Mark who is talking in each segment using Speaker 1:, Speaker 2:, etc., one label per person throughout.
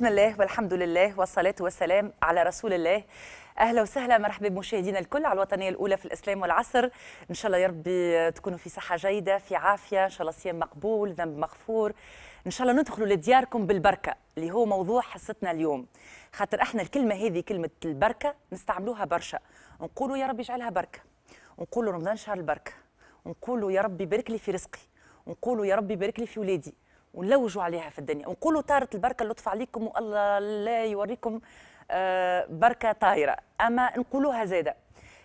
Speaker 1: بسم الله والحمد لله والصلاة والسلام على رسول الله. أهلا وسهلا مرحبا بمشاهدينا الكل على الوطنية الأولى في الإسلام والعصر. إن شاء الله يا ربي تكونوا في صحة جيدة في عافية إن شاء الله صيام مقبول ذنب مغفور. إن شاء الله ندخلوا لدياركم بالبركة اللي هو موضوع حصتنا اليوم. خاطر إحنا الكلمة هذه كلمة البركة نستعملوها برشا. نقولوا يا رب اجعلها بركة. ونقولوا رمضان شهر البركة. ونقولوا يا ربي بارك لي في رزقي. ونقولوا يا ربي بارك لي في ولادي. ونلوجوا عليها في الدنيا. ونقولوا طارت البركة اللطف عليكم والله لا يوريكم آه، بركة طايرة. أما نقولوها زاده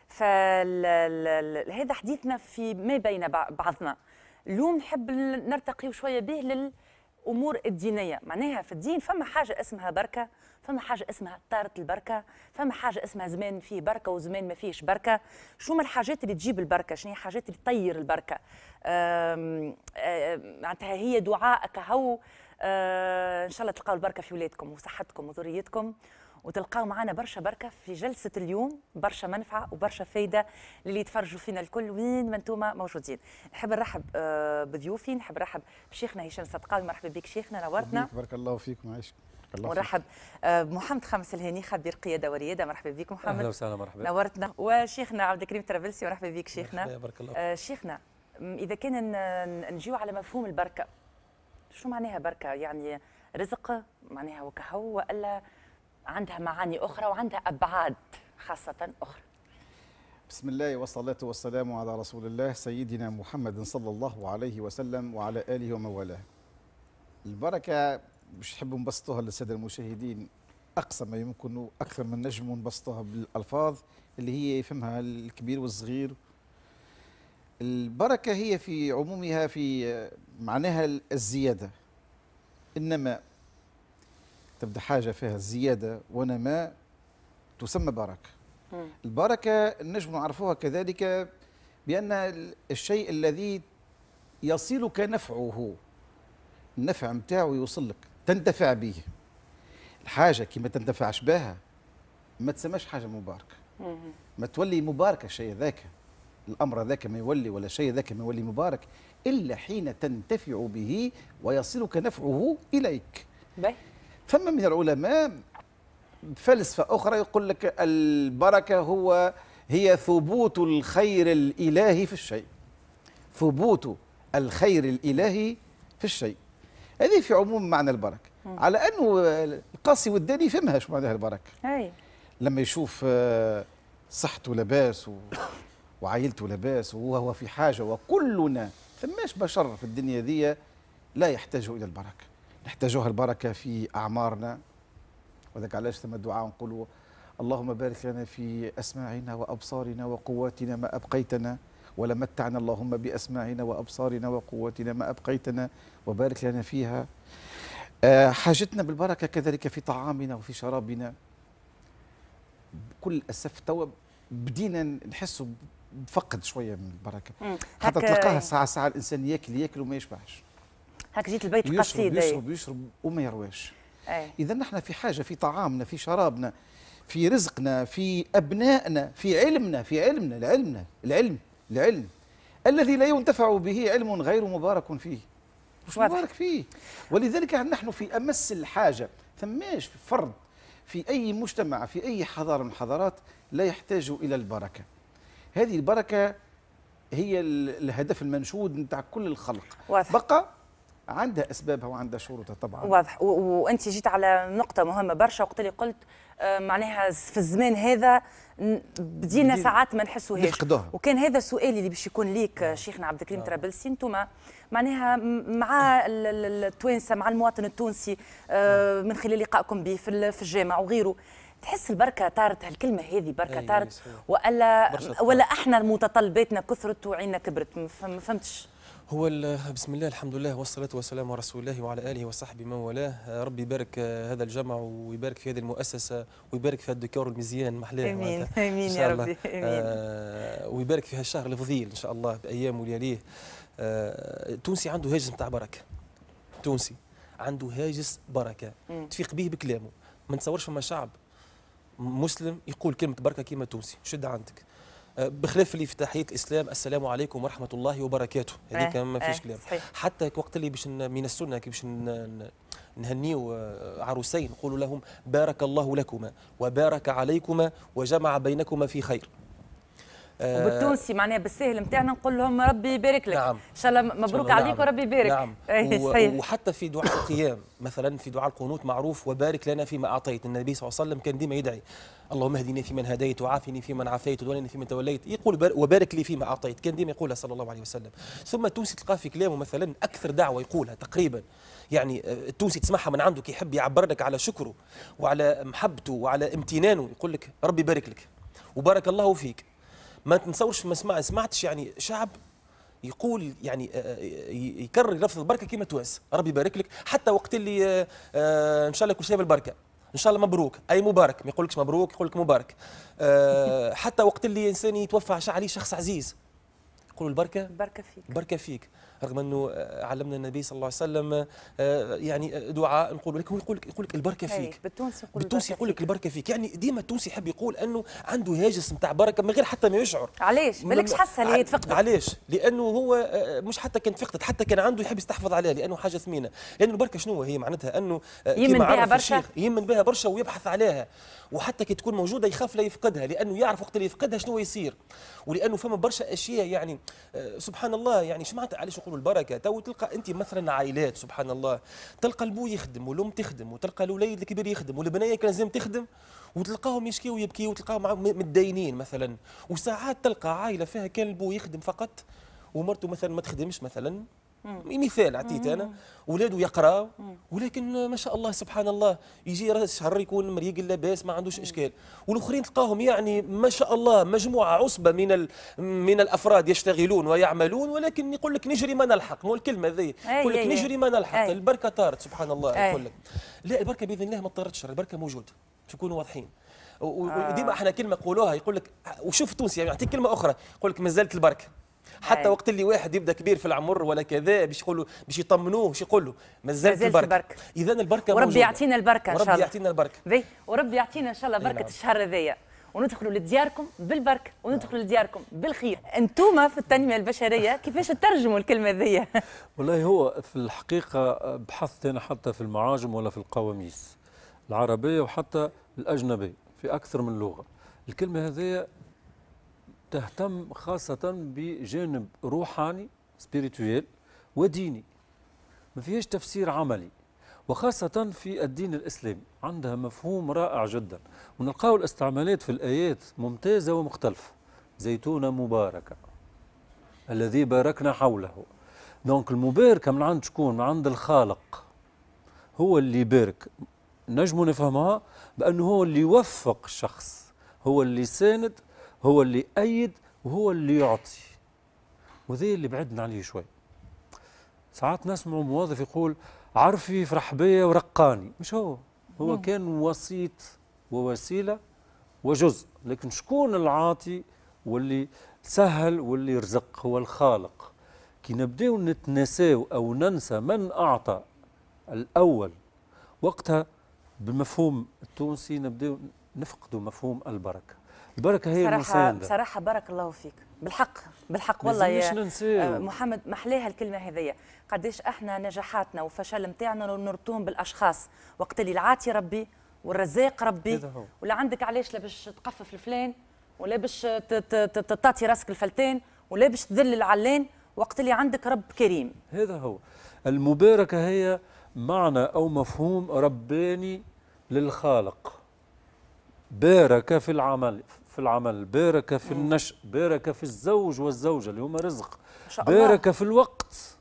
Speaker 1: فهذا حديثنا في ما بين بعضنا. اليوم نحب نرتقي شوية به للأمور الدينية. معناها في الدين فما حاجة اسمها بركة فما حاجة اسمها طارت البركة فما حاجة اسمها زمان فيه بركة وزمان ما فيهش بركة. شنوما الحاجات اللي تجيب البركة؟ شنو هي الحاجات اللي تطير البركة؟ معناتها هي دعائك هو إن شاء الله تلقاو البركة في ولادكم وصحتكم وذريتكم وتلقاو معنا برشا بركة في جلسة اليوم برشا منفعة وبرشا فايدة للي يتفرجوا فينا الكل وين ما أنتم موجودين. نحب نرحب بضيوفي نحب نرحب بشيخنا هشام صدقاوي مرحبا بك شيخنا نورتنا.
Speaker 2: بارك الله فيكم عايشك
Speaker 1: ونرحب بمحمد خامس الهاني خبير قياده وريادة مرحبا بك محمد.
Speaker 3: أهلا وسهلا مرحبا.
Speaker 1: نورتنا. وشيخنا عبد الكريم ترابلسي مرحبا بك شيخنا.
Speaker 3: بارك الله
Speaker 1: آه شيخنا إذا كان نجيو على مفهوم البركة شو معناها بركة؟ يعني رزق معناها وكهو وإلا عندها معاني أخرى وعندها أبعاد خاصة أخرى.
Speaker 2: بسم الله والصلاة والسلام على رسول الله سيدنا محمد صلى الله عليه وسلم وعلى آله ومن والاه البركة مش نحب نبسطوها للسادة المشاهدين أقصى ما يمكن أكثر من نجم نبسطوها بالألفاظ اللي هي يفهمها الكبير والصغير البركة هي في عمومها في معناها الزيادة. إنما تبدأ حاجة فيها زيادة ونماء تسمى بركة. البركة نجم نعرفوها كذلك بأن الشيء الذي يصلك نفعه. النفع متاعه يوصل لك تنتفع به. الحاجة كي ما تنتفعش بها ما تسماش حاجة مباركة. ما تولي مباركة الشيء ذاك. الأمر ذاك ما يولي ولا شيء ذاك ما يولي مبارك إلا حين تنتفع به ويصلك نفعه إليك
Speaker 1: بي.
Speaker 2: فما من العلماء فلسفة أخرى يقول لك البركة هو هي ثبوت الخير الإلهي في الشيء ثبوت الخير الإلهي في الشيء هذه في عموم معنى البركة م. على أنه القاسي والداني فهمها شو معناها البركة
Speaker 1: هي.
Speaker 2: لما يشوف صحته لباس و... وعائلته لباس وهو في حاجة وكلنا فماش بشر في الدنيا ذي لا يحتاج إلى البركة. نحتاجها البركة في أعمارنا. وذلك علاش ثم الدعاء نقول اللهم بارك لنا في أسماعنا وأبصارنا وقواتنا ما أبقيتنا ولمتعنا اللهم بأسماعنا وأبصارنا وقواتنا ما أبقيتنا وبارك لنا فيها. حاجتنا بالبركة كذلك في طعامنا وفي شرابنا. بكل أسف توا بدينا نحس بفقد شوية من البركة. حتى تلقاها ساعة ساعة الإنسان ياكل ياكل وما يشبعش.
Speaker 1: هاك جيت البيت
Speaker 2: ويشرب
Speaker 1: قصيدة.
Speaker 2: يشرب يشرب وما يرواش. إذا نحن في حاجة في طعامنا في شرابنا في رزقنا في أبنائنا في علمنا في علمنا العلمنا العلم العلم. الذي لا ينتفع به علم غير مبارك فيه. مش
Speaker 1: واضح.
Speaker 2: مبارك فيه. ولذلك نحن في أمس الحاجة. ثماش فرد. في أي مجتمع في أي حضارة من الحضارات لا يحتاج إلى البركة. هذه البركة هي الهدف المنشود نتاع كل الخلق.
Speaker 1: واضح.
Speaker 2: بقى عندها أسبابها وعندها شروطها طبعا.
Speaker 1: واضح. وأنت جيت على نقطة مهمة برشا وقت اللي قلت آه معناها في الزمان هذا بدينا ساعات ما نحسوهاش. وكان هذا سؤالي اللي باش يكون ليك شيخنا عبد الكريم طرابلسي أنتم معناها مع التوانسة مع المواطن التونسي آه من خلال لقائكم به في الجامع وغيره. تحس البركة طارت هالكلمة هذه بركة
Speaker 3: أي
Speaker 1: طارت.
Speaker 3: أي
Speaker 1: ولا ولا إحنا متطلباتنا كثرت وعيننا كبرت ما فهمتش.
Speaker 3: هو بسم الله الحمد لله والصلاة والسلام على رسول الله وعلى آله وصحبه من والاه. ربي يبارك هذا الجمع ويبارك في هذه المؤسسة ويبارك في هذا الديكور المزيان محلاه
Speaker 1: آمين آمين يا ربي آمين.
Speaker 3: آه ويبارك في هالشهر الفضيل إن شاء الله بايام ولياليه آه التونسي عنده هاجس نتاع بركة. تونسي عنده هاجس بركة.
Speaker 1: مم.
Speaker 3: تفيق به بكلامه. ما نتصورش فما شعب مسلم يقول كلمة بركة كيما تونسي شد عندك؟ بخلاف اللي في تحيه الإسلام السلام عليكم ورحمة الله وبركاته. هذيك
Speaker 1: آه،
Speaker 3: ما فيش
Speaker 1: آه،
Speaker 3: كلام. حتى وقت اللي باش من السنة كي باش نهنيو آه، عروسين نقول لهم بارك الله لكما وبارك عليكما وجمع بينكما في خير.
Speaker 1: آه، وبالتونسي معناها بالسهل نتاعنا نقول لهم ربي يبارك لك.
Speaker 3: نعم.
Speaker 1: إن شاء الله مبروك نعم. عليك وربي يبارك.
Speaker 3: نعم. صحيح. وحتى في دعاء القيام مثلا في دعاء القنوت معروف وبارك لنا فيما أعطيت. النبي صلى الله عليه وسلم كان ديما يدعي اللهم اهدني فيمن هديت وعافني فيمن عافيت وتولني فيمن توليت. يقول وبارك لي فيما أعطيت. كان ديما يقولها صلى الله عليه وسلم. ثم التونسي تلقاه في كلامه مثلا أكثر دعوة يقولها تقريبا. يعني آه، التونسي تسمعها من عنده يحب يعبر لك على شكره وعلى محبته وعلى امتنانه يقول لك ربي يبارك لك وبارك الله فيك. ما تنصورش ما سمع سمعتش يعني شعب يقول يعني يكرر لفظ البركة كما توانس ربي يبارك لك. حتى وقت اللي إن شاء الله كل شيء بالبركه إن شاء الله مبروك. أي مبارك. ما يقولكش مبروك يقول لك مبارك حتى وقت اللي إنسان يتوفى عليه شخص عزيز. يقول البركة؟
Speaker 1: بركه فيك.
Speaker 3: بركه فيك. رغم أنه آه، علمنا النبي صلى الله عليه وسلم آه، يعني دعاء نقول لك هو يقول لك يقول لك البركة فيك.
Speaker 1: بالتونسي
Speaker 3: يقول بالتونسي يقول لك البركة فيك. يعني ديما التونسي يحب يقول أنه عنده هاجس نتاع بركة من غير حتى ما يشعر.
Speaker 1: علاش؟ بالكش حاسه اللي تفقدت
Speaker 3: علاش؟ لأنه هو آه، مش حتى كان تفقدت حتى كان عنده يحب يستحفظ عليها لأنه حاجة ثمينة. لأنه البركة شنو؟ هي معناتها أنه
Speaker 1: يمن بها برشا؟
Speaker 3: يمن بها برشا ويبحث عليها. وحتى كي تكون موجودة يخاف لا يفقدها لأنه يعرف وقت اللي يفقدها شنو يصير. ولأنه فما برشا أشياء يعني سبحان الله يعني سمعت علاش يقولوا البركة؟ تو تلقى أنت مثلا عائلات سبحان الله تلقى البو يخدم والأم تخدم وتلقى الوليد الكبير يخدم والبنية كان لازم تخدم وتلقاهم يشكيوا ويبكيوا وتلقاهم متدينين مثلا. وساعات تلقى عائلة فيها كان البو يخدم فقط ومرته مثلا ما تخدمش مثلا. مثال عطيت أنا. ولاده يقراوا ولكن ما شاء الله سبحان الله يجي راس شهر يكون مريق لاباس ما عندوش إشكال. والآخرين تلقاهم يعني ما شاء الله مجموعة عصبة من من الأفراد يشتغلون ويعملون ولكن يقول لك نجري ما نلحق. مو الكلمة ذي. يقول لك نجري ما نلحق. البركة طارت سبحان الله. يقول لك لا البركة بإذن الله ما طارتش البركة موجوده تكونوا واضحين. وديما إحنا كلمة يقولوها يقول لك وشوف التونسي يعني يعطيك كلمة أخرى. يقول لك ما زالت البركة. حتى. وقت اللي واحد يبدأ كبير في العمر ولا كذا باش يقولوا باش يطمنوه باش يقول له مازالت البركة, البركة. اذا البركة
Speaker 1: وربي يعطينا البركة إن شاء الله.
Speaker 3: وربي يعطينا البركة.
Speaker 1: بي وربي يعطينا إن شاء الله بركة نعم. الشهر هذايا. وندخلوا لدياركم بالبركة وندخلوا لدياركم بالخير. أنتم في التنمية البشرية كيفاش تترجموا الكلمة ذي
Speaker 4: والله هو في الحقيقة بحثت أنا حتى في المعاجم ولا في القواميس العربية وحتى الأجنبية في أكثر من لغة. الكلمة هذه تهتم خاصة بجانب روحاني spirituel وديني. ما فيهاش تفسير عملي. وخاصة في الدين الإسلامي عندها مفهوم رائع جدا. ونلقاو الاستعمالات في الآيات ممتازة ومختلفة. زيتونة مباركة الذي باركنا حوله. donc المباركة من عند شكون؟ من عند الخالق. هو اللي يبارك. نجموا نفهمها بأنه هو اللي يوفق الشخص هو اللي يساند هو اللي أيد وهو اللي يعطي. وذي اللي بعدنا عليه شوي. ساعات نسمع موظف يقول عرفي فرح بيا ورقاني. مش هو. هو مم. كان وسيط ووسيلة وجزء. لكن شكون العاطي واللي سهل واللي يرزق هو الخالق؟ كي نبدأو نتناساو أو ننسى من أعطى الأول وقتها بمفهوم التونسي نبدأو نفقدوا مفهوم البركة. البركة هي
Speaker 1: بصراحة
Speaker 4: المساندة.
Speaker 1: بصراحة بارك الله فيك. بالحق بالحق والله يا آه، محمد محلاها الكلمة هذية قديش إحنا نجاحاتنا وفشل نتاعنا نربطوهم بالأشخاص. وقت اللي العاطي ربي والرزاق ربي. ولا عندك علاش لا باش تقفف الفلان؟ ولا باش تعطي راسك الفلتان؟ ولا باش تذل العلان؟ وقت اللي عندك رب كريم.
Speaker 4: هذا هو. المباركة هي معنى أو مفهوم رباني للخالق. بارك في العمل. في العمل بارك في النشء بارك في الزوج والزوجة اللي هما رزق. بارك في الوقت.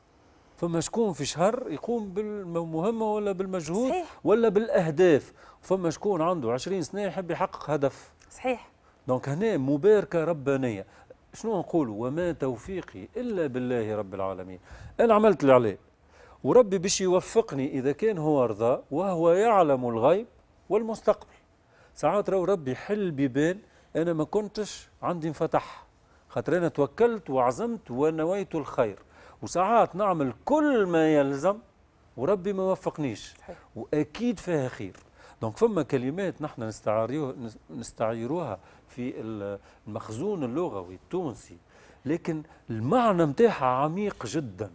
Speaker 4: فما شكون في شهر يقوم بالمهمة ولا بالمجهود صحيح. ولا بالأهداف. فما شكون عنده 20 سنة يحب يحقق هدف.
Speaker 1: صحيح.
Speaker 4: دونك هنا مباركة ربانية. شنو نقول؟ وما توفيقي إلا بالله رب العالمين. أنا عملت اللي عليه. وربي باش يوفقني إذا كان هو رضا وهو يعلم الغيب والمستقبل. ساعات راهو ربي يحل بيبان أنا ما كنتش عندي انفتح خاطر أنا توكلت وعزمت ونويت الخير. وساعات نعمل كل ما يلزم وربي ما وفقنيش. وأكيد فيها خير. دونك فما كلمات نحن نستعيروها في المخزون اللغوي التونسي. لكن المعنى نتاعها عميق جدا.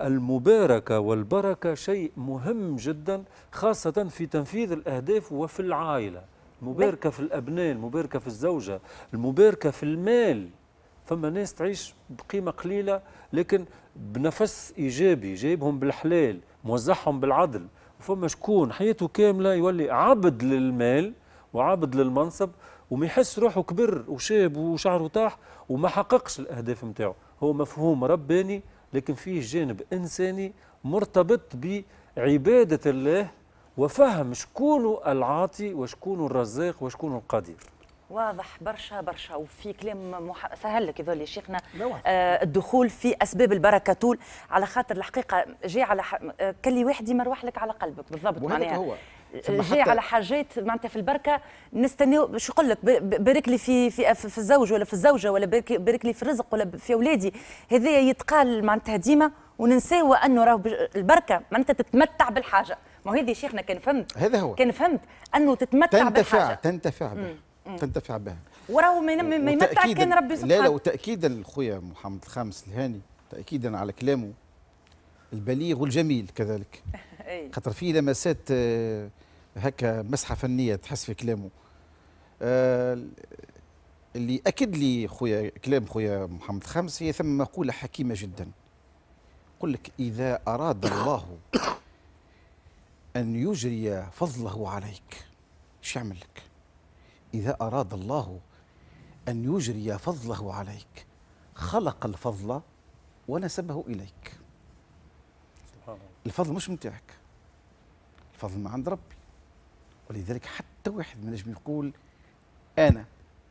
Speaker 4: المباركة والبركة شيء مهم جدا خاصة في تنفيذ الأهداف وفي العائلة. المباركة في الأبناء المباركة في الزوجة المباركة في المال. فما ناس تعيش بقيمة قليلة لكن بنفس إيجابي جايبهم بالحلال موزعهم بالعدل. وفما شكون حياته كاملة يولي عبد للمال وعبد للمنصب وما يحس روحه كبر وشاب وشعره طاح وما حققش الأهداف متاعه. هو مفهوم رباني لكن فيه جانب إنساني مرتبط بعبادة الله وفهم شكون العاطي وشكون الرزاق وشكون القدير.
Speaker 1: واضح برشا برشا وفي كلام مح... سهل لك يا شيخنا. آه الدخول في أسباب البركة طول. على خاطر الحقيقة جاي على ح... آه، كلي واحد يمروح لك على قلبك بالضبط معناها.
Speaker 2: هو. ثم
Speaker 1: جاي على حاجات معناتها في البركة نستناو شو يقول لك بارك لي في في في الزوج ولا في الزوجة ولا بارك لي في الرزق ولا في أولادي. هذا يتقال معناتها ديما وننساو أنه راهو ب- البركة معناتها تتمتع بالحاجة. ما هذه شيخنا كان فهمت.
Speaker 2: هذا هو.
Speaker 1: كان فهمت أنه تتمتع
Speaker 2: تنتفع
Speaker 1: بالحاجة.
Speaker 2: تنتفع بها. تنتفع بها.
Speaker 1: وراهو ما يمتع كان ربي
Speaker 2: لا
Speaker 1: سبحانه.
Speaker 2: لا وتأكيدا خويا محمد الخامس الهاني تأكيدا على كلامه. البليغ والجميل كذلك.
Speaker 1: أي.
Speaker 2: خاطر فيه لمسات آه، هكا مسحة فنية تحس في كلامه. آه، اللي أكد لي خويا كلام خويا محمد الخامس هي ثم مقولة حكيمة جدا. يقول لك إذا أراد الله أن يجري فضله عليك. إيش يعمل لك؟ إذا أراد الله أن يجري فضله عليك خلق الفضل ونسبه إليك. الفضل مش متاعك الفضل ما عند ربي. ولذلك حتى واحد ما نجم يقول أنا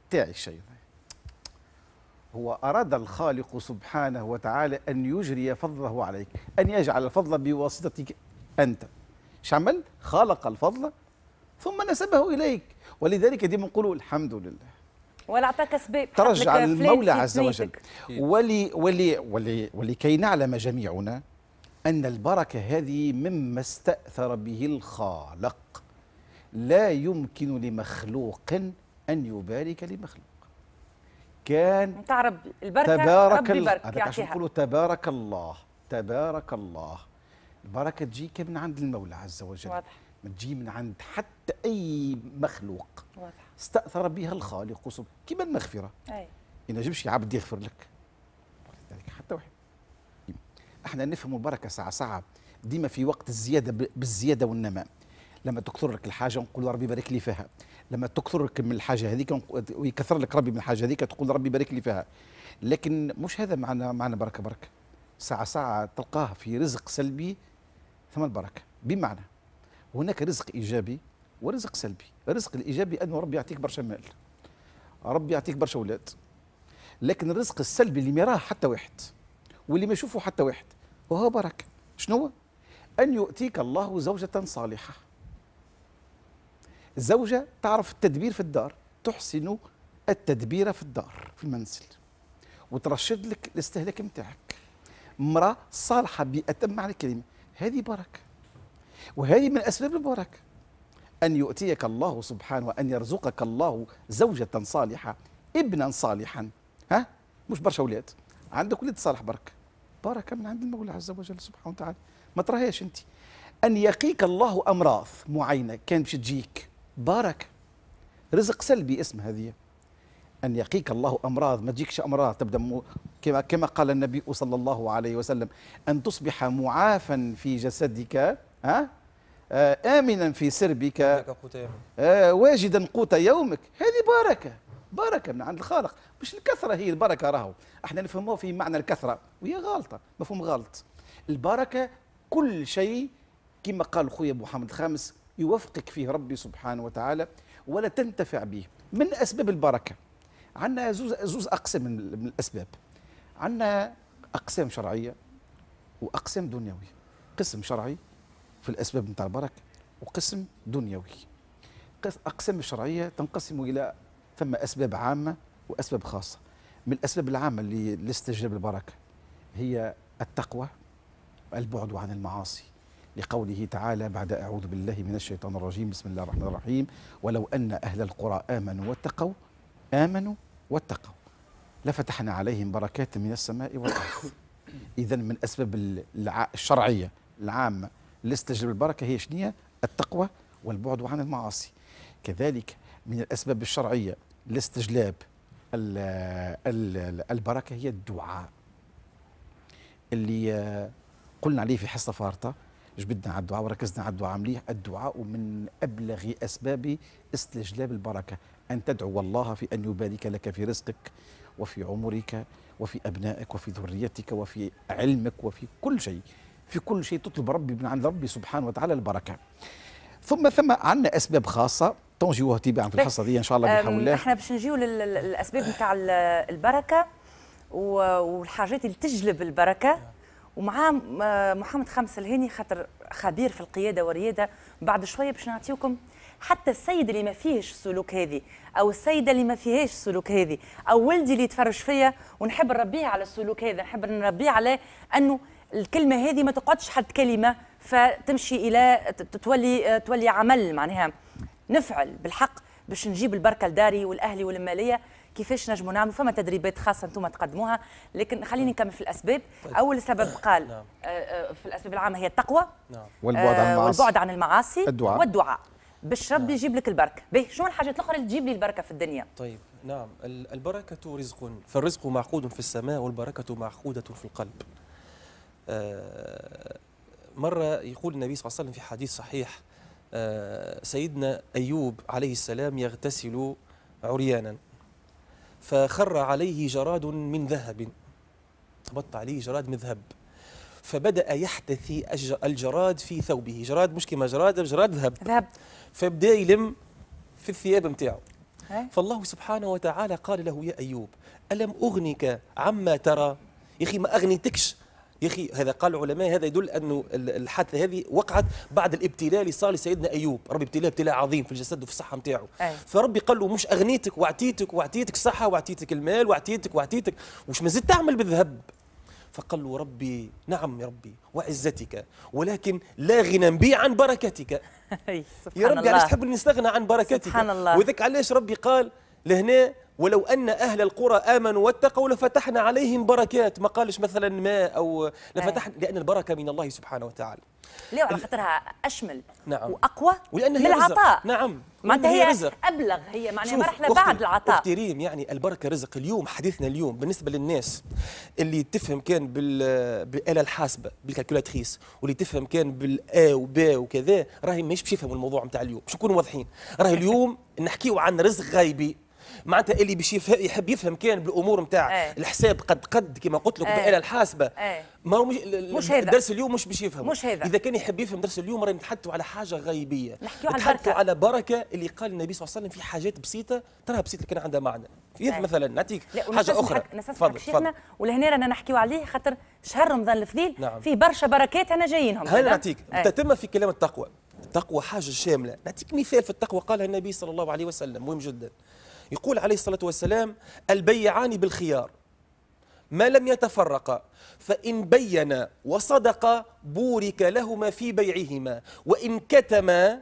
Speaker 2: تاعي الشيء. هو أراد الخالق سبحانه وتعالى أن يجري فضله عليك أن يجعل الفضل بواسطتك أنت. إيش عمل؟ خلق الفضل ثم نسبه إليك. ولذلك ديما نقولوا الحمد لله.
Speaker 1: ولا أعطاك اسباب
Speaker 2: ترجع للمولى عز وجل. ولي ولي ولي ولكي نعلم جميعنا أن البركة هذه مما استأثر به الخالق. يمكن لمخلوق أن يبارك لمخلوق. كان
Speaker 1: نتاع ربي البركة؟
Speaker 2: تبارك
Speaker 1: ربي برك يعطيها.
Speaker 2: تبارك الله. تبارك الله. البركة تجيك من عند المولى عز وجل.
Speaker 1: واضح.
Speaker 2: ما تجي من عند حتى أي مخلوق.
Speaker 1: واضح.
Speaker 2: استأثر بها الخالق سبحانه كما المغفرة.
Speaker 1: أي.
Speaker 2: ينجمش عبد يغفر لك. ولذلك حتى واحد إحنا نفهم البركه ساعة ساعة ديما في وقت الزيادة بالزيادة والنماء. لما تكثر لك الحاجة نقول ربي بارك لي فيها. لما تكثر لك من الحاجة هذيك ويكثر لك ربي من الحاجة هذيك تقول ربي بارك لي فيها. لكن مش هذا معنى معنى بركة بركة. ساعة ساعة تلقاه في رزق سلبي ثم البركه بمعنى هناك رزق إيجابي ورزق سلبي. الرزق الإيجابي أنه ربي يعطيك برشا مال. ربي يعطيك برشا أولاد. لكن الرزق السلبي اللي ما يراه حتى واحد واللي ما يشوفه حتى واحد وهو بركة. شنو؟ أن يؤتيك الله زوجة صالحة. زوجة تعرف التدبير في الدار تحسن التدبير في الدار في المنزل. وترشد لك الاستهلاك نتاعك. امرأة صالحة بأتم معنى الكلمة هذه بركة. وهذه من أسباب البركة. أن يؤتيك الله سبحانه وأن يرزقك الله زوجة صالحة ابنا صالحا. ها؟ مش برشا أولاد عندك ولد صالح بركة. بركة من عند المولى عز وجل سبحانه وتعالى. ما تراهاش أنت. أن يقيك الله أمراض معينة كان باش تجيك. بركة. رزق سلبي اسم هذه. أن يقيك الله أمراض ما تجيكش أمراض تبدأ مو كما كما قال النبي صلى الله عليه وسلم أن تصبح معافا في جسدك ها؟ آه، آمنا في سربك. آه، واجدا قوت يومك. هذه بركة بركة من عند الخالق. مش الكثرة هي البركة راهو. إحنا نفهموها في معنى الكثرة. وهي غالطة مفهوم غلط. البركة كل شيء كما قال خويا محمد الخامس يوفقك فيه ربي سبحانه وتعالى ولا تنتفع به. من أسباب البركة؟ عندنا زوز, زوز أقسام من, الأسباب. عندنا أقسام شرعية وأقسام دنيوية. قسم شرعي في الأسباب نتاع البركة وقسم دنيوي. قس- أقسام الشرعية تنقسم إلى ثم أسباب عامة وأسباب خاصة. من الأسباب العامة اللي لاستجلاب البركة هي التقوى البعد عن المعاصي. لقوله تعالى بعد أعوذ بالله من الشيطان الرجيم بسم الله الرحمن الرحيم ولو أن أهل القرى آمنوا واتقوا آمنوا واتقوا. لفتحنا عليهم بركات من السماء والأرض. اذا من أسباب الع- الشرعية العامة لاستجلاب البركة هي شنية؟ التقوى والبعد عن المعاصي. كذلك من الأسباب الشرعية لاستجلاب ال- ال- البركة هي الدعاء. اللي آه، قلنا عليه في حصة فارطة جبدنا على الدعاء وركزنا على الدعاء مليح. الدعاء من أبلغ أسباب استجلاب البركة. أن تدعو الله في أن يبارك لك في رزقك وفي عمرك وفي أبنائك وفي ذريتك وفي علمك وفي كل شيء. في كل شيء تطلب ربي من عند ربي سبحانه وتعالى البركة. ثم ثم عندنا أسباب خاصة. تنجيوها تباعا في الحصه دي إن شاء الله بحول الله.
Speaker 1: إحنا باش نجيو لل- للأسباب نتاع ال- البركة و- والحاجات اللي تجلب البركة. ومعاه محمد خامس الهيني خاطر خبير في القيادة والريادة. بعد شوية باش نعطيكم حتى السيد اللي ما فيهش السلوك هذه أو السيدة اللي ما فيهاش السلوك هذه أو ولدي اللي يتفرج فيا ونحب نربيه على السلوك هذا نحب نربيه على أنه الكلمة هذه ما تقعدش حد كلمة فتمشي إلى ت- تولي تولي عمل معناها. نفعل بالحق باش نجيب البركة لداري والأهلي والمالية كيفاش نجموا نعملوا فما تدريبات خاصة أنتم تقدموها لكن خليني نكمل في الأسباب. أول سبب قال
Speaker 3: نعم.
Speaker 1: آه، آه، في الأسباب العامة هي التقوى
Speaker 3: نعم.
Speaker 2: والبعد عن
Speaker 1: آه،
Speaker 2: المعاصي
Speaker 1: والبعد عن المعاصي
Speaker 2: الدعاء.
Speaker 1: والدعاء. باش ربي يجيب لك البركة. به شنو الحاجات الأخرى اللي تجيب لي البركة في الدنيا؟
Speaker 3: طيب نعم ال- البركة رزق فالرزق معقود في السماء والبركة معقودة في القلب. آه، مرة يقول النبي صلى الله عليه وسلم في حديث صحيح آه، سيدنا أيوب عليه السلام يغتسل عريانا فخر عليه جراد من ذهب هبط عليه جراد من ذهب. فبدأ يحتثي الج- الجراد في ثوبه. جراد مش كما جراد جراد ذهب.
Speaker 1: ذهب.
Speaker 3: فبدأ يلم في الثياب متاعه.
Speaker 1: إيه؟
Speaker 3: فالله سبحانه وتعالى قال له يا أيوب ألم أغنك عما ترى؟ يا أخي ما أغنيتكش؟ يا أخي هذا قال العلماء هذا يدل أنه ال- الحادثة هذه وقعت بعد الابتلاء اللي صار لسيدنا أيوب. ربي ابتلاء ابتلاء عظيم في الجسد وفي الصحة متاعه.
Speaker 1: أي.
Speaker 3: فربي قال له مش أغنيتك وأعطيتك وأعطيتك الصحة وأعطيتك المال وأعطيتك وأعطيتك. وش ما زدت تعمل بالذهب. فقال له ربي نعم يا ربي وعزتك ولكن لا غنى بي عن بركتك.
Speaker 1: سبحان
Speaker 3: يا ربي علاش تحب أن نستغنى عن بركتك؟
Speaker 1: سبحان الله.
Speaker 3: وذاك علاش ربي قال لهنا ولو أن أهل القرى آمنوا واتقوا لفتحنا عليهم بركات. ما قالش مثلا ماء أو لفتحنا لأن البركة من الله سبحانه وتعالى.
Speaker 1: ليه؟ على خاطرها أشمل
Speaker 3: نعم.
Speaker 1: وأقوى
Speaker 3: ولأن
Speaker 1: من
Speaker 3: هي رزق.
Speaker 1: العطاء
Speaker 3: نعم.
Speaker 1: معناتها هي
Speaker 3: رزق.
Speaker 1: أبلغ. هي معناها مرحله
Speaker 3: أختي-
Speaker 1: بعد العطاء.
Speaker 3: أختي ريم يعني البركة رزق. اليوم حديثنا اليوم بالنسبة للناس اللي تفهم كان بال بالاله الحاسبة بالكالكولاتريس واللي تفهم كان بالآ وبا وكذا راهي مش باش يفهموا الموضوع نتاع اليوم. باش نكونوا واضحين. راهي اليوم نحكيو عن رزق غيبي معناتها اللي باش يحب يفهم كان بالأمور نتاع
Speaker 1: إيه.
Speaker 3: الحساب قد قد كما قلت لك
Speaker 1: إيه.
Speaker 3: بالاله الحاسبة
Speaker 1: إيه.
Speaker 3: ما هو مش,
Speaker 1: مش هذا.
Speaker 3: درس اليوم مش باش يفهم
Speaker 1: مش هذا.
Speaker 3: إذا كان يحب يفهم درس اليوم راهي نتحدثوا على حاجة غيبية
Speaker 1: نحكيو على البركة.
Speaker 3: على بركة اللي قال النبي صلى الله عليه وسلم في حاجات بسيطة تراها بسيطة لكن عندها معنى في
Speaker 1: أي.
Speaker 3: مثلا نعطيك حاجة أخرى
Speaker 1: نستسمحك شيخنا ولهنا رانا نحكيو عليه خاطر شهر رمضان الفضيل
Speaker 3: نعم.
Speaker 1: فيه برشا بركات أنا جايينهم
Speaker 3: هل. نعطيك. تتم في كلام التقوى التقوى حاجة شاملة نعطيك مثال في التقوى قالها النبي صلى الله عليه وسلم مهم جدا يقول عليه الصلاة والسلام البيعان بالخيار ما لم يتفرقا فإن بينا وصدقا بورك لهما في بيعهما وإن كتما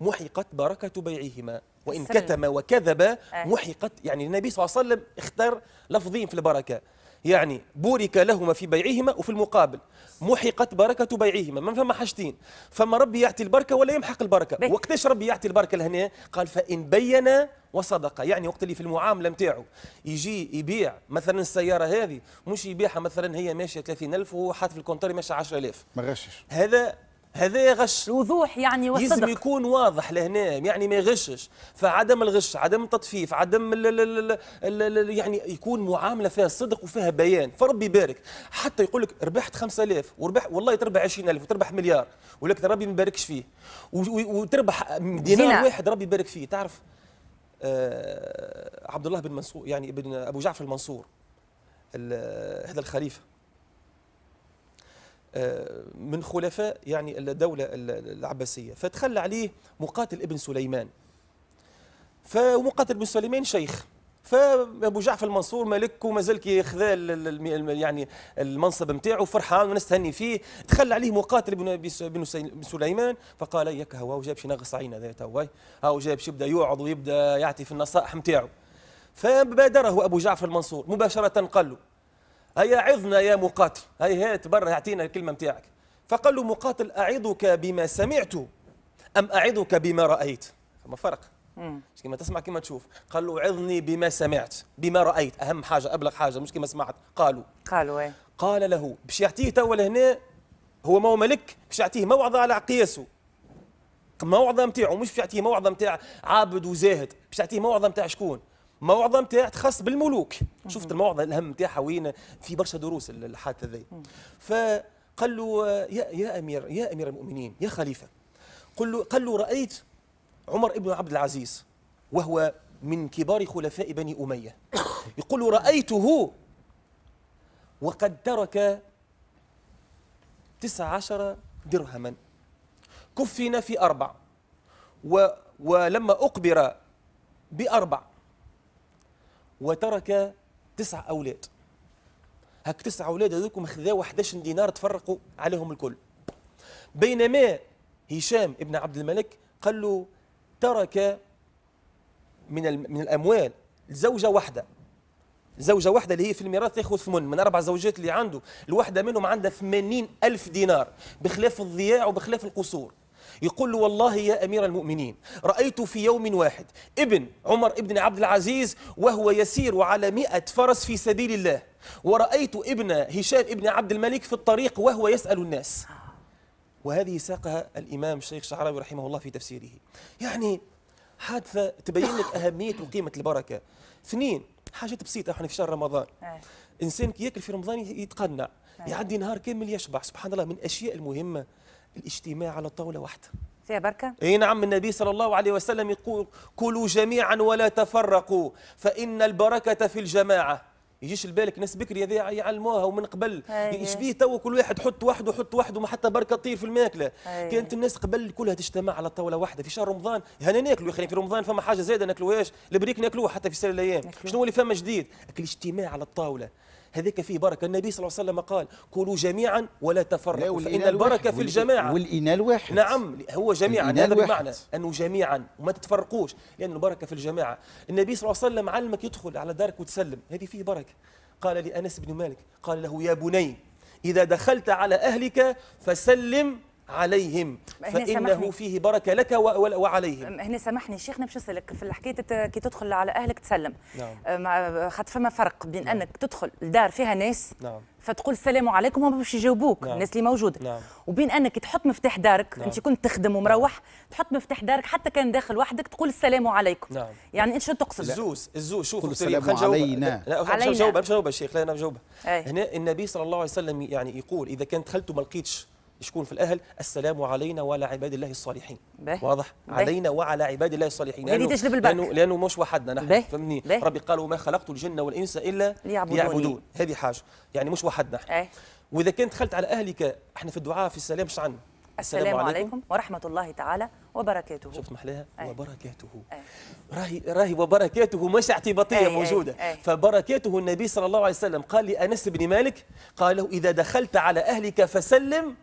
Speaker 3: محقت بركة بيعهما وإن. كتم وكذب
Speaker 1: آه.
Speaker 3: محقت يعني النبي صلى الله عليه وسلم اختار لفظين في البركة يعني بورك لهما في بيعهما وفي المقابل محقت بركة بيعهما. ما فما حاجتين فما ربي يعطي البركة ولا يمحق البركة. وقتاش ربي يعطي البركة لهنا؟ قال فإن بين وصدق. يعني وقت اللي في المعاملة نتاعو يجي يبيع مثلا السيارة هذه مش يبيعها مثلا هي ماشية 30000 وهو حاط في ال compteur ماشية 10000
Speaker 2: ما غشش.
Speaker 3: هذا هذا غش.
Speaker 1: الوضوح يعني
Speaker 3: لازم
Speaker 1: والصدق
Speaker 3: يكون واضح لهنا يعني ما يغشش. فعدم الغش عدم التطفيف عدم ال ال ال ال ال ال يعني يكون معاملة فيها صدق وفيها بيان. فربي يبارك. حتى يقول لك ربحت 5000 وربح والله تربح 20000 وتربح مليار ولكن ربي ما يباركش فيه. وتربح. دينار واحد ربي يبارك فيه. تعرف آه عبد الله بن منصور يعني ابن أبو جعفر المنصور ال- هذا الخليفة. من خلفاء يعني الدولة ال- العباسية. فتخلى عليه مقاتل ابن سليمان. فمقاتل ابن سليمان شيخ. فأبو جعفر المنصور ملك وما زال يعني المنصب نتاعو فرحان وناس تهني فيه. تخلى عليه مقاتل ابن سليمان. فقال ياك هو جاب شي ناقص عين هذا تو هاو جاب يبدأ يوعظ ويبدأ يعطي في النصائح نتاعو فبادره أبو جعفر المنصور. مباشرة قال له هيا عظنا يا مقاتل. هيا هات برا اعطينا الكلمة نتاعك فقال له مقاتل أعظك بما سمعت أم أعظك بما رأيت؟ فما فرق. مش كما تسمع كما تشوف. قال له عظني بما سمعت بما رأيت. أهم حاجة أبلغ حاجة مش كما سمعت. قالوا.
Speaker 1: قالوا إيه؟
Speaker 3: قال له باش يعطيه توا لهنا هو ما هو ملك باش يعطيه موعظة على قياسه. موعظة نتاعو مش باش يعطيه موعظة نتاع عابد وزاهد باش يعطيه موعظة نتاع شكون؟ موعظه نتاع تخص بالملوك. شفت الموعظة الهم نتاعها وين؟ في برشا دروس الحادثه ذي فقال له يا يا أمير يا أمير المؤمنين يا خليفة. قل له قال له رأيت عمر ابن عبد العزيز وهو من كبار خلفاء بني أمية. يقول رأيته وقد ترك تسع عشر درهما كفن في أربع و ولما أقبر بأربع وترك تسع أولاد. هك تسع أولاد هذوكم خذاو 11 دينار تفرقوا عليهم الكل. بينما هشام ابن عبد الملك قال له ترك من من الأموال زوجة واحدة. زوجة واحدة اللي هي في الميراث تاخذ ثمن من أربع زوجات اللي عنده الواحدة منهم عندها 80 ألف دينار بخلاف الضياع وبخلاف القصور. يقول له والله يا أمير المؤمنين رأيت في يوم واحد ابن عمر ابن عبد العزيز وهو يسير على مئة فرس في سبيل الله ورأيت ابن هشام ابن عبد الملك في الطريق وهو يسأل الناس. وهذه ساقها الإمام الشيخ شعراوي رحمه الله في تفسيره. يعني حادثة تبين لك أهمية وقيمة البركة. اثنين حاجات بسيطة إحنا في شهر رمضان.
Speaker 1: إيه.
Speaker 3: إنسان كي ياكل في رمضان يتقنع يعدي نهار كامل يشبع سبحان الله من الأشياء المهمة. الاجتماع على طاولة واحدة.
Speaker 1: فيها بركة؟
Speaker 3: اي نعم النبي صلى الله عليه وسلم يقول كلوا جميعا ولا تفرقوا فإن البركة في الجماعة. يجيش لبالك ناس بكري هذه يعلموها ومن قبل
Speaker 1: أيه.
Speaker 3: يشبيه تو كل واحد حط وحده حط وحده ما حتى بركة تطير في الماكلة.
Speaker 1: أيه.
Speaker 3: كانت الناس قبل كلها تجتمع على طاولة واحدة. في شهر رمضان هنا ناكلوا يا أخي في رمضان فما حاجة زايدة ناكلوهاش. البريك ناكلوه حتى في سائر
Speaker 1: الأيام.
Speaker 3: شنو اللي فما جديد؟ الاجتماع على الطاولة. هذاك فيه بركة. النبي صلى الله عليه وسلم قال كلوا جميعا ولا
Speaker 2: لا،
Speaker 3: تفرقوا البركة
Speaker 2: الواحد.
Speaker 3: في الجماعة.
Speaker 2: والإناء الواحد.
Speaker 3: نعم هو جميعا هذا. بمعنى أنه جميعا وما تتفرقوش لأن البركة في الجماعة. النبي صلى الله عليه وسلم علمك يدخل على دارك وتسلم. هذه فيه بركة. قال لانس بن مالك قال له يا بني إذا دخلت على أهلك فسلم عليهم
Speaker 1: فإنه.
Speaker 3: فيه بركة لك وعليهم
Speaker 1: هنا سامحني شيخنا باش نسألك في الحكاية تت- كي تدخل على أهلك تسلم
Speaker 3: نعم.
Speaker 1: مع- خاطر فما فرق بين أنك تدخل لدار فيها ناس
Speaker 3: نعم.
Speaker 1: فتقول السلام عليكم هم باش يجاوبوك
Speaker 3: نعم.
Speaker 1: الناس اللي موجودة
Speaker 3: نعم.
Speaker 1: وبين أنك تحط مفتاح دارك
Speaker 3: نعم.
Speaker 1: أنت كنت تخدم ومروح تحط مفتاح دارك حتى كان داخل وحدك تقول السلام عليكم
Speaker 3: نعم.
Speaker 1: يعني انت شو تقصد
Speaker 3: الزوز الزوز شوف
Speaker 2: السلام. علينا.
Speaker 3: لا مش
Speaker 1: علينا.
Speaker 3: نجاوب مش نجاوب الشيخ لا
Speaker 1: أنا.
Speaker 3: هنا النبي صلى الله عليه وسلم يعني يقول إذا كان دخلت وما لقيتش شكون في الأهل السلام علينا وعلى عباد الله الصالحين
Speaker 1: باهي.
Speaker 3: واضح
Speaker 1: باهي.
Speaker 3: علينا وعلى عباد الله الصالحين لأنه-
Speaker 1: تجلب البركة.
Speaker 3: لأنه لأنه مش وحدنا. نحن فهمني. ربي قال وما خلقت الجن والإنس إلا
Speaker 1: ليعبدوني.
Speaker 3: ليعبدون هذه حاجة يعني مش وحدنا نحن.
Speaker 1: إيه
Speaker 3: وإذا كنت دخلت على أهلك إحنا في الدعاء في السلام شو عندنا
Speaker 1: السلام عليكم ورحمة الله تعالى وبركاته
Speaker 3: شفت محلاها
Speaker 1: أي.
Speaker 3: وبركاته
Speaker 1: أي.
Speaker 3: راهي راهي وبركاته مش اعتباطية
Speaker 1: أي، أي،
Speaker 3: موجودة
Speaker 1: أي.
Speaker 3: فبركاته النبي صلى الله عليه وسلم قال لأنس بن مالك قال له إذا دخلت على أهلك فسلم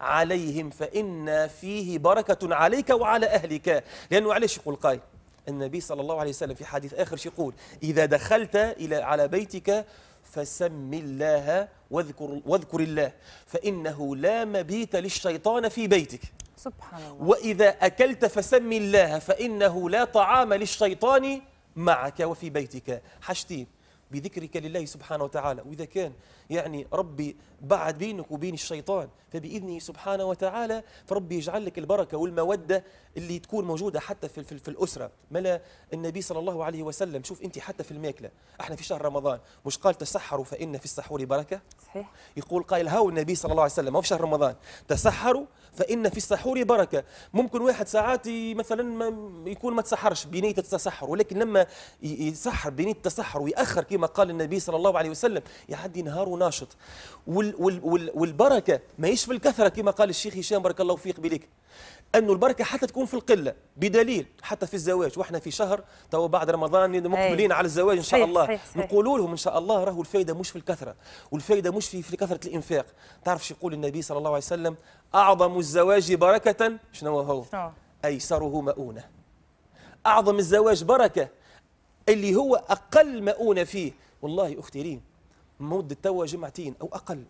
Speaker 3: عليهم فإن فيه بركة عليك وعلى أهلك. لأنه علاش يقول قائل النبي صلى الله عليه وسلم في حديث آخر شو يقول إذا دخلت إلى على بيتك فسم الله واذكر واذكر الله فإنه لا مبيت للشيطان في بيتك.
Speaker 1: سبحان الله.
Speaker 3: وإذا أكلت فسم الله فإنه لا طعام للشيطان معك وفي بيتك. حاجتين بذكرك لله سبحانه وتعالى. وإذا كان يعني ربي بعد بينك وبين الشيطان. فبإذنه سبحانه وتعالى فربي يجعل لك البركة والمودة اللي تكون موجودة حتى في, في, في الأسرة. ملا النبي صلى الله عليه وسلم شوف أنت حتى في الماكلة إحنا في شهر رمضان مش قال تسحروا فإن في السحور بركة؟
Speaker 1: صحيح.
Speaker 3: يقول قائل هاو النبي صلى الله عليه وسلم ما في شهر رمضان تسحروا فإن في السحور بركة. ممكن واحد ساعات مثلا ما يكون ما تسحرش بنية التسحر ولكن لما يسحر بنية التسحر ويأخر كما قال النبي صلى الله عليه وسلم يعدي نهاره ناشط. وال وال وال والبركة ما يش في الكثرة كما قال الشيخ هشام بارك الله فيك بليك. أنه البركة حتى تكون في القلة بدليل حتى في الزواج. وإحنا في شهر تو بعد رمضان مقبلين على الزواج إن شاء الله. نقولوا لهم إن شاء الله راهو الفايدة مش في الكثرة. والفايدة مش في في كثرة الإنفاق. تعرف شو يقول النبي صلى الله عليه وسلم؟ أعظم الزواج بركة. شنو هو؟ أيسره مؤونة. أعظم الزواج بركة اللي هو أقل مؤونة فيه. والله أختي ريم مدة توا جمعتين أو أقل.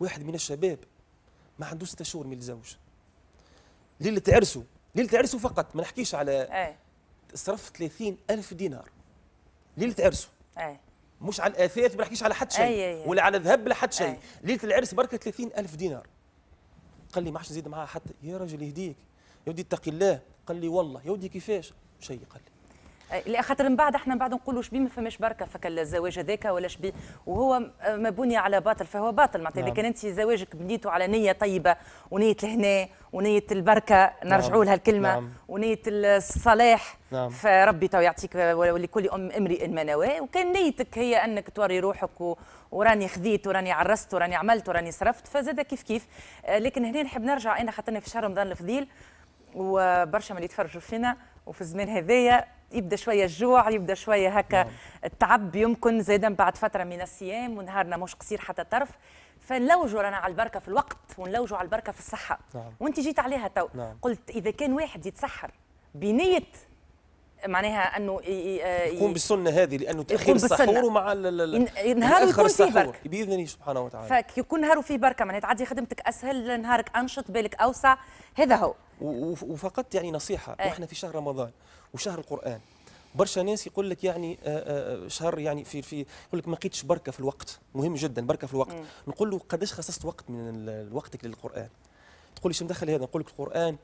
Speaker 3: واحد من الشباب ما عندوش ستة شهور من الزوج. ليلة عرسه ليلة عرسه فقط ما نحكيش على
Speaker 1: اي
Speaker 3: صرف 30 ألف دينار. ليلة عرسه.
Speaker 1: اي
Speaker 3: مش على الأثاث ما نحكيش على حد شيء.
Speaker 1: أي أي أي.
Speaker 3: ولا على ذهب لا حد شيء.
Speaker 1: أي.
Speaker 3: ليلة العرس بركة 30 ألف دينار. قال لي ما عادش نزيد معاه حتى. يا راجل يهديك. يا ودي اتقي الله. قال لي والله. يا ودي كيفاش؟ شيء قال لي.
Speaker 1: لا خاطر من بعد إحنا من بعد نقولوا شبي ما فماش بركة فك الزواج هذاك ولا شبي وهو م- مبني على باطل فهو باطل. معناتها
Speaker 3: نعم.
Speaker 1: اذا كان أنت زواجك بنيته على نية طيبة ونية الهنا ونية البركة نرجعوا لها الكلمة.
Speaker 3: نعم.
Speaker 1: ونية الصلاح.
Speaker 3: نعم.
Speaker 1: فربي تو يعطيك ولكل ام امرئ ما نواه وكان نيتك هي أنك توري روحك و... وراني خذيت وراني عرست وراني عملت وراني صرفت فزاد كيف كيف. لكن هنا نحب نرجع انا خاطرنا في شهر رمضان الفضيل. وبرشا من اللي يتفرجوا فينا وفي الزمان هذايا يبدأ شوية الجوع يبدأ شوية هكا التعب يمكن زادا بعد فترة من الصيام ونهارنا مش قصير حتى طرف فنلوجوا رانا على البركة في الوقت ونلوجوا على البركة في الصحة
Speaker 3: نعم.
Speaker 1: وانت جيت عليها تو
Speaker 3: نعم.
Speaker 1: قلت إذا كان واحد يتسحر بنية معناها أنه آه،
Speaker 3: يقوم بالسنة هذه
Speaker 1: يقوم بالسنة.
Speaker 3: السحور مع الآخر
Speaker 1: يكون فيه
Speaker 3: السحور.
Speaker 1: بركة.
Speaker 3: بإذن الله سبحانه وتعالى
Speaker 1: فيكون نهاره فيه بركة معناها تعدي خدمتك أسهل نهارك أنشط بالك أوسع هذا هو
Speaker 3: وفقط يعني نصيحة
Speaker 1: أي.
Speaker 3: وإحنا في شهر رمضان وشهر القرآن. برشا ناس يقول لك يعني آه، آه، شهر يعني في في يقول لك ما لقيتش بركة في الوقت. مهم جدا بركة في الوقت. نقول له قداش خصصت وقت من وقتك للقرآن؟ تقول لي شو مدخل هذا؟ نقول لك القرآن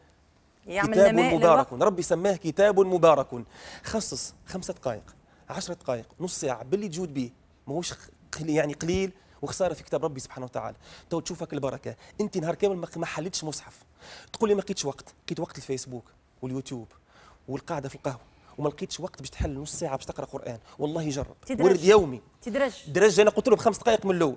Speaker 1: يعمل
Speaker 3: كتاب مبارك. ربي سماه كتاب مبارك. خصص خمسة دقائق عشرة دقائق نص ساعة باللي تجود به ماهوش يعني قليل وخسارة في كتاب ربي سبحانه وتعالى. تو تشوفك البركة. انت نهار كامل ما- ما حلتش مصحف. تقول لي ما لقيتش وقت. لقيت وقت الفيسبوك واليوتيوب. والقعدة في القهوة وما لقيتش وقت باش تحل نص ساعة باش تقرأ قرآن. والله جرب.
Speaker 1: تدرج.
Speaker 3: ورد يومي.
Speaker 1: تدرج.
Speaker 3: درجة أنا قلت له بخمس دقائق من الأول.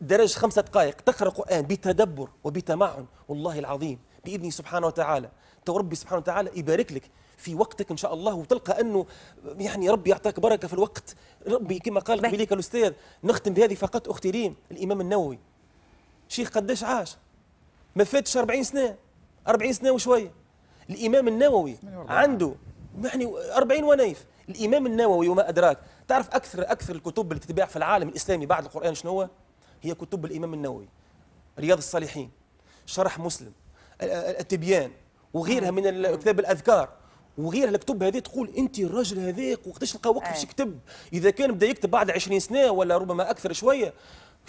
Speaker 3: درج خمسة دقائق تقرأ قرآن بتدبر وبتمعن. والله العظيم بإذنه سبحانه وتعالى. تو ربي سبحانه وتعالى يبارك لك في وقتك إن شاء الله وتلقى أنه يعني ربي يعطيك بركة في الوقت. ربي كما قال
Speaker 1: باهي.
Speaker 3: قبليك الأستاذ نختم بهذه فقط أختي ريم الإمام النووي. شيخ قداش عاش؟ ما فاتش 40 سنة. 40 سنة وشوية. الإمام النووي
Speaker 2: 48.
Speaker 3: عنده يعني 40 ونيف الإمام النووي وما أدراك تعرف أكثر أكثر الكتب اللي تتباع في العالم الإسلامي بعد القرآن شنو هو؟ هي كتب الإمام النووي رياض الصالحين شرح مسلم ال- ال- التبيان وغيرها من كتاب الأذكار وغيرها الكتب هذه تقول أنت الراجل هذاك وقتاش لقى وقت. باش يكتب إذا كان بدا يكتب بعد 20 سنة ولا ربما أكثر شوية شو-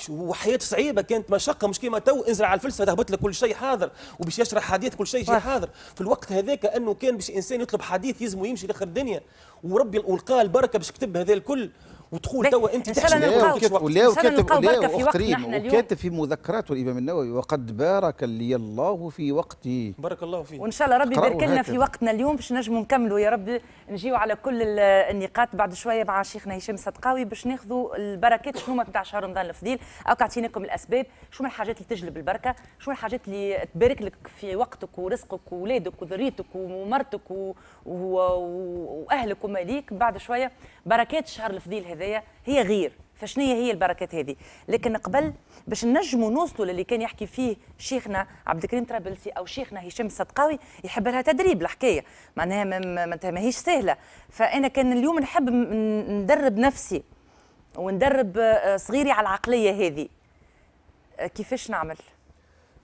Speaker 3: وحياة صعيبة كانت مشقة مش كيما تو انزل على الفلسفة تهبط لك كل شيء حاضر وباش يشرح حديث كل شيء
Speaker 1: صح.
Speaker 3: حاضر في الوقت هذاك أنه كان باش إنسان يطلب حديث يلزمه يمشي لآخر الدنيا وربي ولقى البركة باش كتب هذا الكل وتقول. توا أنت وقت.
Speaker 2: ولا
Speaker 1: إن شاء الله
Speaker 2: وكاتب ولا
Speaker 1: اليوم.
Speaker 2: وكاتب في مذكراته الامام النووي وقد بارك لي الله في وقتي
Speaker 3: بارك الله فيك
Speaker 1: وإن شاء الله ربي يبارك لنا. في وقتنا اليوم باش نجموا نكملوا يا رب نجيو على كل ال- النقاط. بعد شوية مع شيخنا هشام صدقاوي باش ناخذوا البركات. شنو هما بتاع شهر رمضان الفضيل؟ أو اعطيناكم الأسباب. شنو الحاجات اللي تجلب البركة؟ شنو الحاجات اللي تبارك لك في وقتك ورزقك وولادك وذريتك ومرتك و... و... وأهلك وماليك؟ بعد شوية بركات الشهر الفضيل هذايا هي غير. فشنو هي البركات هذه. لكن قبل باش نجموا نوصلوا للي كان يحكي فيه شيخنا عبد الكريم طرابلسي أو شيخنا هشام الصدقاوي يحب لها تدريب الحكاية. معناها ما- ما ما- ماهيش سهلة. فأنا كان اليوم نحب ندرب نفسي وندرب آه، صغيري على العقلية هذه. آه، كيفاش نعمل؟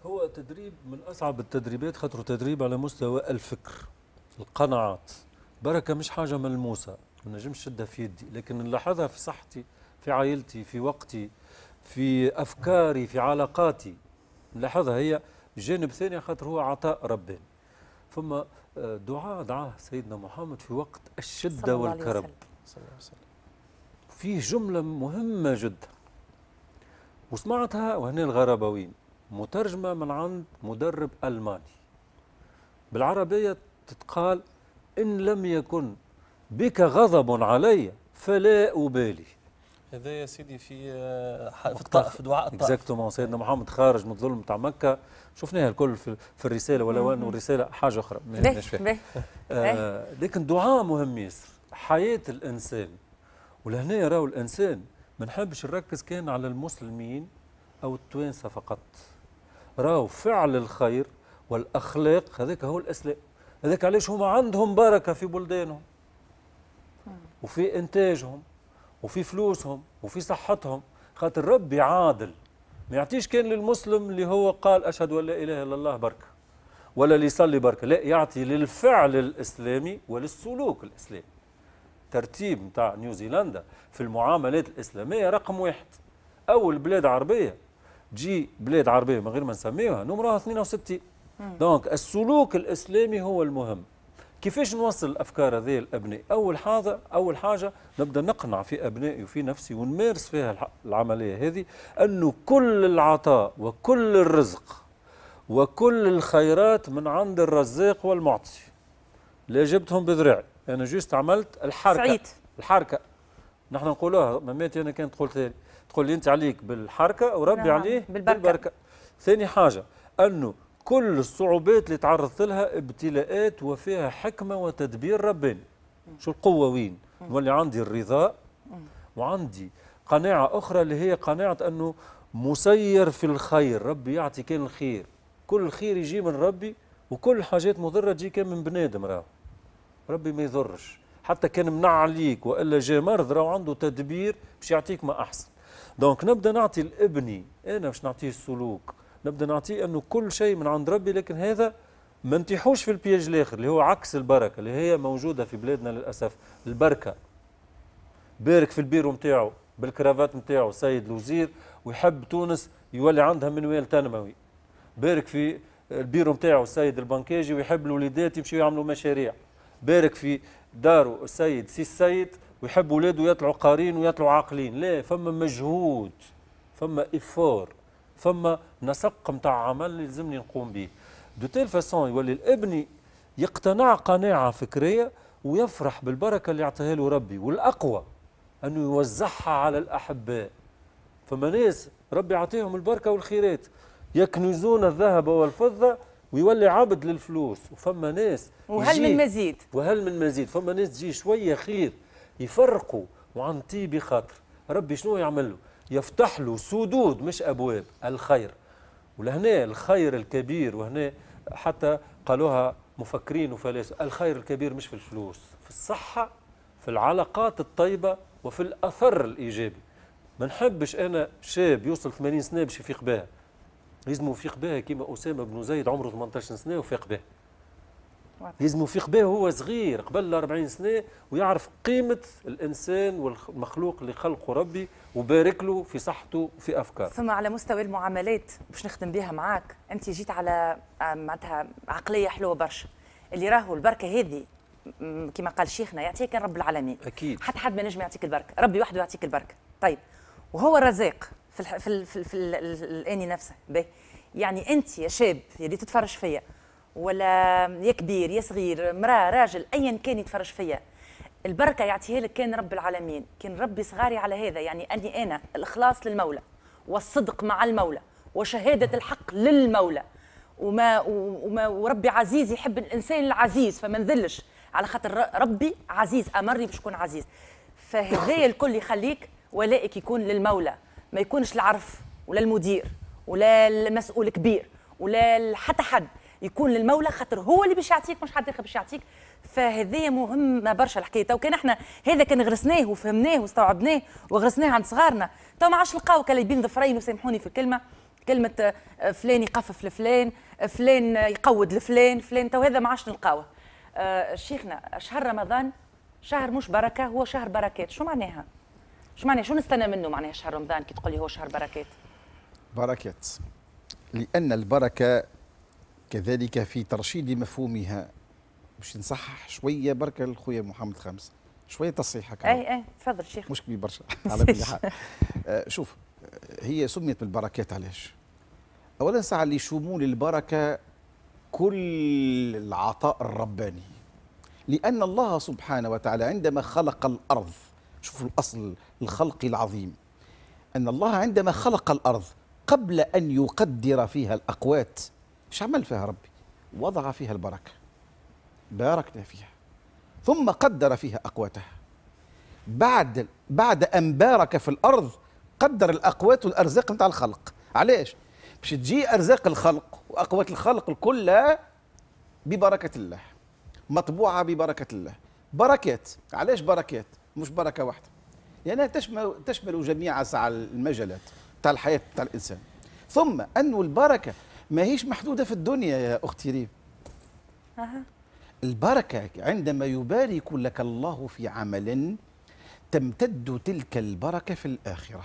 Speaker 4: هو تدريب من أصعب التدريبات خاطر تدريب على مستوى الفكر القناعات. بركة مش حاجة ملموسة ما نجمش شدها في يدي. لكن نلاحظها في صحتي في عائلتي في وقتي في أفكاري في علاقاتي. نلاحظها هي جانب ثاني خاطر هو عطاء رباني ثم آه، دعاء دعاه سيدنا محمد في وقت
Speaker 1: صلى عليه
Speaker 4: والكرب.
Speaker 3: صلى الله عليه وسلم.
Speaker 4: فيه جملة مهمة جدا. وسمعتها وهنا الغربوين مترجمة من عند مدرب ألماني. بالعربية تتقال إن لم يكن بك غضب علي فلا أبالي.
Speaker 3: هذا يا سيدي في آه، في الطائف في دعاء الطائف.
Speaker 4: إكزاكتومون سيدنا محمد خارج من الظلم تاع مكة. شفناها الكل في, في الرسالة ولو أنه الرسالة حاجة أخرى. ما
Speaker 1: باهي. باهي
Speaker 4: آه. لكن دعاء مهم ياسر. حياة الإنسان. ولهنا راهو الإنسان ما نحبش نركز كان على المسلمين أو التوانسة فقط. راهو فعل الخير والأخلاق هذاك هو الإسلام. هذاك علاش هما عندهم بركة في بلدانهم. وفي إنتاجهم. وفي فلوسهم وفي صحتهم. خاطر ربي عادل. ما يعطيش كان للمسلم اللي هو قال أشهد أن لا إله إلا الله بركة ولا اللي يصلي بركة. لا يعطي للفعل الإسلامي وللسلوك الإسلامي. ترتيب نتاع نيوزيلندا في المعاملات الإسلامية رقم واحد. أول بلاد عربية تجي بلاد عربية من غير ما نسميوها نمرها 62 donc السلوك الإسلامي هو المهم. كيفاش نوصل الأفكار هذه للأبناء؟ أول حاجة أول حاجة نبدأ نقنع في أبنائي وفي نفسي ونمارس فيها العملية هذه أنه كل العطاء وكل الرزق وكل الخيرات من عند الرزاق والمعطي. لا جبتهم بذراعي. أنا جوست عملت الحركة.
Speaker 1: سعيد.
Speaker 4: الحركة. نحن نقولوها مماتي أنا كانت قلت لي تقول لي أنت عليك بالحركة وربي
Speaker 1: نعم،
Speaker 4: عليه
Speaker 1: بالبركة.
Speaker 4: بالبركة. ثاني حاجة أنه كل الصعوبات اللي تعرضت لها ابتلاءات وفيها حكمة وتدبير رباني. شو القوه وين نولي عندي الرضا. وعندي قناعة أخرى اللي هي قناعة أنه مسير في الخير. ربي يعطي كان الخير. كل الخير يجي من ربي وكل الحاجات مضرة تجي كان من بنادم راهو. ربي ما يضرش. حتى كان منع عليك وإلا جاء مرض راهو عنده تدبير باش يعطيك ما أحسن. donc نبدأ نعطي لابني أنا باش نعطيه السلوك. نبدأ نعطيه أنه كل شيء من عند ربي لكن هذا ما نتيحوش في ال piège الآخر اللي هو عكس البركة اللي هي موجودة في بلادنا للأسف البركة. بارك في البيرو نتاعو بال cravate نتاعو سيد الوزير ويحب تونس يولي عندها منوال تنموي. بارك في البيرو نتاعو السيد البنكاجي ويحب الوليدات يمشيو يعملوا مشاريع. بارك في دارو السيد سي السيد ويحب ولاده يطلعوا قارين ويطلعوا عاقلين. لا فما مجهود فما effort. فما نسق نتاع عمل اللي لازمني نقوم به. de telle façon يولي الابن يقتنع قناعة فكرية ويفرح بالبركة اللي يعطيها له ربي والأقوى أنه يوزعها على الأحباء. فما ناس ربي يعطيهم البركة والخيرات. يكنزون الذهب والفضة ويولي عبد للفلوس. وفما ناس
Speaker 1: وهل من مزيد؟
Speaker 4: وهل من مزيد؟ فما ناس تجي شوية خير يفرقوا وعن طيب خاطر. ربي شنو يعمل له؟ يفتح له سدود مش أبواب الخير. ولهنا الخير الكبير وهنا حتى قالوها مفكرين وفلاسفة الخير الكبير مش في الفلوس في الصحة في العلاقات الطيبة وفي الأثر الإيجابي. ما نحبش أنا شاب يوصل 80 سنة باش يفيق بها. لازم يفيق بها كيما أسامة بن زيد عمره 18 سنة وفاق بها. لازم يفيق به وهو صغير قبل ال 40 سنة ويعرف قيمة الإنسان والمخلوق اللي خلقه ربي وبارك له في صحته وفي أفكاره.
Speaker 1: ثم على مستوى المعاملات باش نخدم بها معاك أنت جيت على آه، معناتها عقلية حلوة برشا. اللي راهو البركة هذه كما قال شيخنا يعطيها كان رب العالمين.
Speaker 4: أكيد.
Speaker 1: حتى حد ما نجم يعطيك البركة. ربي وحده يعطيك البركة. طيب وهو الرزاق في ال... في, ال... في ال... ال- الآني نفسه باهي يعني أنت يا شاب اللي تتفرج فيا ولا يا كبير يا صغير مراه راجل ايا كان يتفرج فيا. البركة يعطيها لك كان رب العالمين كان ربي صغاري على هذا. يعني أني أنا الإخلاص للمولى والصدق مع المولى وشهادة الحق للمولى. وما وما وربي عزيز يحب الإنسان العزيز فما نذلش على خاطر ربي عزيز أمرني باش نكون عزيز. فهذايا الكل يخليك ولائك يكون للمولى ما يكونش العرف ولا المدير ولا المسؤول كبير ولا حتى حد. يكون للمولى خاطر هو اللي باش يعطيك مش حد آخر باش يعطيك. فهذه مهمة برشا الحكاية تو. كان إحنا هذا كان غرسناه وفهمناه واستوعبناه وغرسناه عند صغارنا. تو ما عادش نلقاو كلا بين ظفرين وسامحوني في الكلمة. كلمة آه، فلان يقفف لفلان آه، فلان يقود لفلان فلان تو هذا ما عادش نلقاوه. آه، شيخنا شهر رمضان شهر مش بركة هو شهر بركات. شو معناها؟ شو معناها؟ شو نستنى منه معناها شهر رمضان؟ كي تقول لي هو شهر بركات.
Speaker 2: بركات. لأن البركة كذلك في ترشيد مفهومها. باش نصحح شوية بركة لخويا محمد خامس. شوية تصحيح هكا
Speaker 1: اي اي تفضل شيخ.
Speaker 2: مش كبير برشا. على كل حال. آه، شوف هي سميت بالبركات علاش؟ اولا ساعة لشمول البركة كل العطاء الرباني. لأن الله سبحانه وتعالى عندما خلق الأرض شوفوا الأصل الخلق العظيم. أن الله عندما خلق الأرض قبل أن يقدر فيها الأقوات إيش عمل فيها ربي؟ وضع فيها البركة باركنا فيها ثم قدر فيها أقواتها. بعد بعد أن بارك في الأرض قدر الأقوات والأرزاق نتاع الخلق. علاش باش تجي أرزاق الخلق وأقوات الخلق كلها ببركة الله مطبوعة ببركة الله. بركات علاش بركات؟ مش بركة واحدة. لانها تشمل تشمل جميع المجالات تاع الحياة تاع الإنسان. ثم انه البركة؟ ما هيش محدودة في الدنيا يا أختي ريم.
Speaker 1: أها.
Speaker 2: البركة عندما يبارك لك الله في عمل تمتد تلك البركة في الآخرة.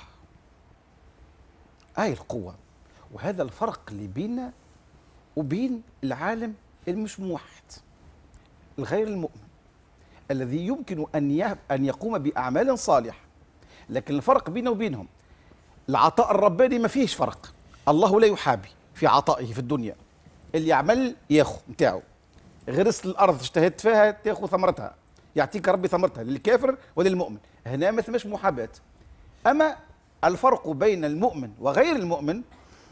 Speaker 2: هاي القوة. وهذا الفرق اللي بيننا وبين العالم المش موحد الغير المؤمن الذي يمكن ي- أن يقوم بأعمال صالحة لكن الفرق بينه وبينهم العطاء الرباني ما فيهش فرق. الله لا يحابي. في عطائه في الدنيا. اللي يعمل ياخذ نتاعو. غرس الأرض اجتهدت فيها تاخذ ثمرتها. يعطيك ربي ثمرتها للكافر وللمؤمن. هنا ما ثماش محاباة. أما الفرق بين المؤمن وغير المؤمن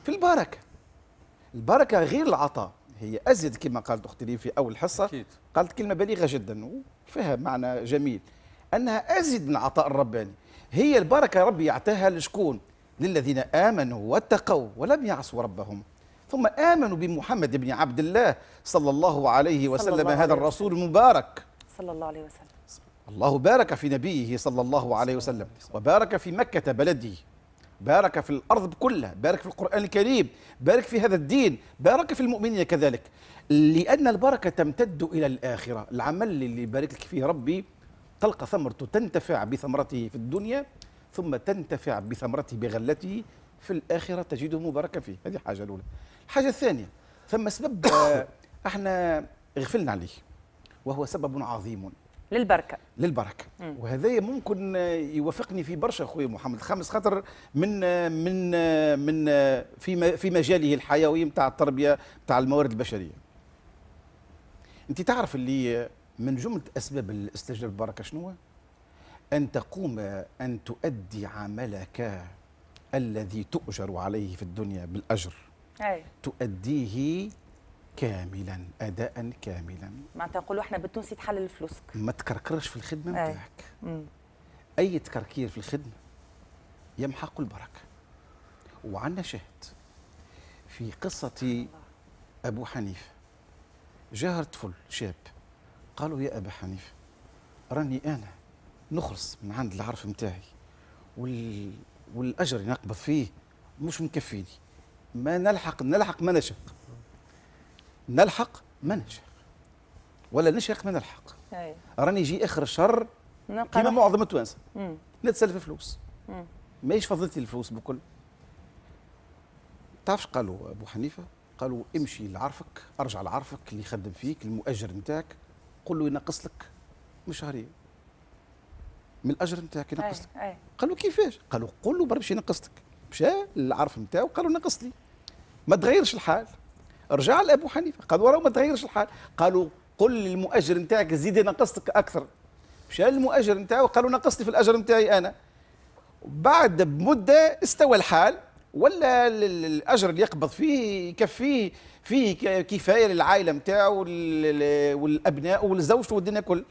Speaker 2: في البركة. البركة غير العطاء. هي أزيد كما قالت أختي ريم في أول حصة.
Speaker 4: أكيد.
Speaker 2: قالت كلمة بليغه جدا. وفيها معنى جميل. أنها أزيد من العطاء الرباني. هي البركة ربي يعطيها لشكون؟ للذين آمنوا واتقوا ولم يعصوا ربهم. ثم آمنوا بمحمد بن عبد الله صلى الله عليه وسلم
Speaker 1: الله
Speaker 2: هذا
Speaker 1: عليه
Speaker 2: الرسول المبارك.
Speaker 1: صلى الله عليه وسلم.
Speaker 2: الله بارك في نبيه صلى الله عليه وسلم وبارك في مكة بلده بارك في الأرض كلها بارك في القرآن الكريم بارك في هذا الدين بارك في المؤمنين كذلك. لأن البركة تمتد إلى الآخرة. العمل اللي يبارك لك فيه ربي تلقى ثمرته تنتفع بثمرته في الدنيا ثم تنتفع بثمرته بغلته في الآخرة تجده مباركا فيه. هذه الحاجة الأولى. الحاجة الثانية ثم سبب آه، إحنا غفلنا عليه وهو سبب عظيم.
Speaker 1: للبركة.
Speaker 2: للبركة. وهذا ممكن يوافقني في برشا خويا محمد. الخامس خاطر من من من في في مجاله الحيوي نتاع التربية نتاع الموارد البشرية. أنت تعرف اللي من جملة أسباب الاستجابة البركه شنو؟ هو؟ أن تقوم أن تؤدي عملك الذي تؤجر عليه في الدنيا بالأجر.
Speaker 1: أي.
Speaker 2: تؤديه كاملا اداء كاملا.
Speaker 1: معناتها نقولوا إحنا بالتونسي تحلل فلوسك
Speaker 2: ما تكركرش في الخدمة
Speaker 1: أي.
Speaker 2: نتاعك. أي تكركير في الخدمة يمحق البركة. وعندنا شاهد في قصة أبو حنيفة. جاء طفل شاب. قالوا يا أبا حنيفة راني أنا نخلص من عند العرف نتاعي وال... والأجر اللي نقبض فيه مش مكفيني. ما نلحق نلحق ما نشق. نلحق ما نشق. ولا نشق ما نلحق. راني يجي آخر الشهر
Speaker 1: روح-
Speaker 2: معظم
Speaker 1: التوانسة.
Speaker 2: نتسلف فلوس. ماهيش فضلتي الفلوس بكل. تعرفش قالوا أبو حنيفة؟ قالوا امشي لعرفك أرجع لعرفك اللي يخدم فيك المؤجر نتاعك. قل له ينقص لك من شهرين من الأجر نتاعك ينقص لك. قالوا كيفاش؟ قالوا قل له برا باش ينقص لك. مشى للعرف نتاعو قالوا نقص لي. ما تغيرش الحال. رجع لأبو حنيفة. قالوا وراه ما تغيرش الحال. قالوا قل للمؤجر نتاعك زيد ينقص لك أكثر مشى للمؤجر نتاعو. قالوا نقص لي في الأجر نتاعي أنا. بعد بمده استوى الحال. ولا ال- ال- الاجر اللي يقبض فيه يكفيه فيه كفاية للعائلة نتاعو وال- والأبناء والزوج والدنيا كل.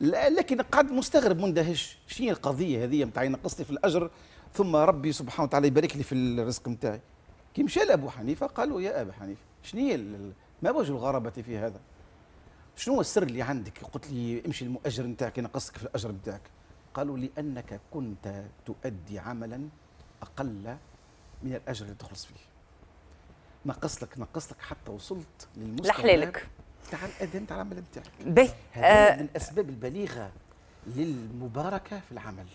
Speaker 2: لكن قعد مستغرب مندهش. شنو القضية هذه نتاع ينقص لي في الأجر؟ ثم ربي سبحانه وتعالى يبارك لي في الرزق نتاعي. كي مشى لابو حنيفة؟ قالوا يا أبا حنيفة شنو هي ما وجه الغرابة في هذا؟ شنو هو السر اللي عندك؟ قلت لي امشي المؤجر نتاعك ينقصك في الأجر نتاعك. قالوا لأنك كنت تؤدي عملا أقل من الأجر اللي تخلص فيه. نقص لك نقص لك حتى وصلت للمستوى
Speaker 1: لحلالك.
Speaker 2: تاع الاداء نتاع العمل نتاعك. هذا
Speaker 1: آه
Speaker 2: من الأسباب البليغة. للمباركة في العمل.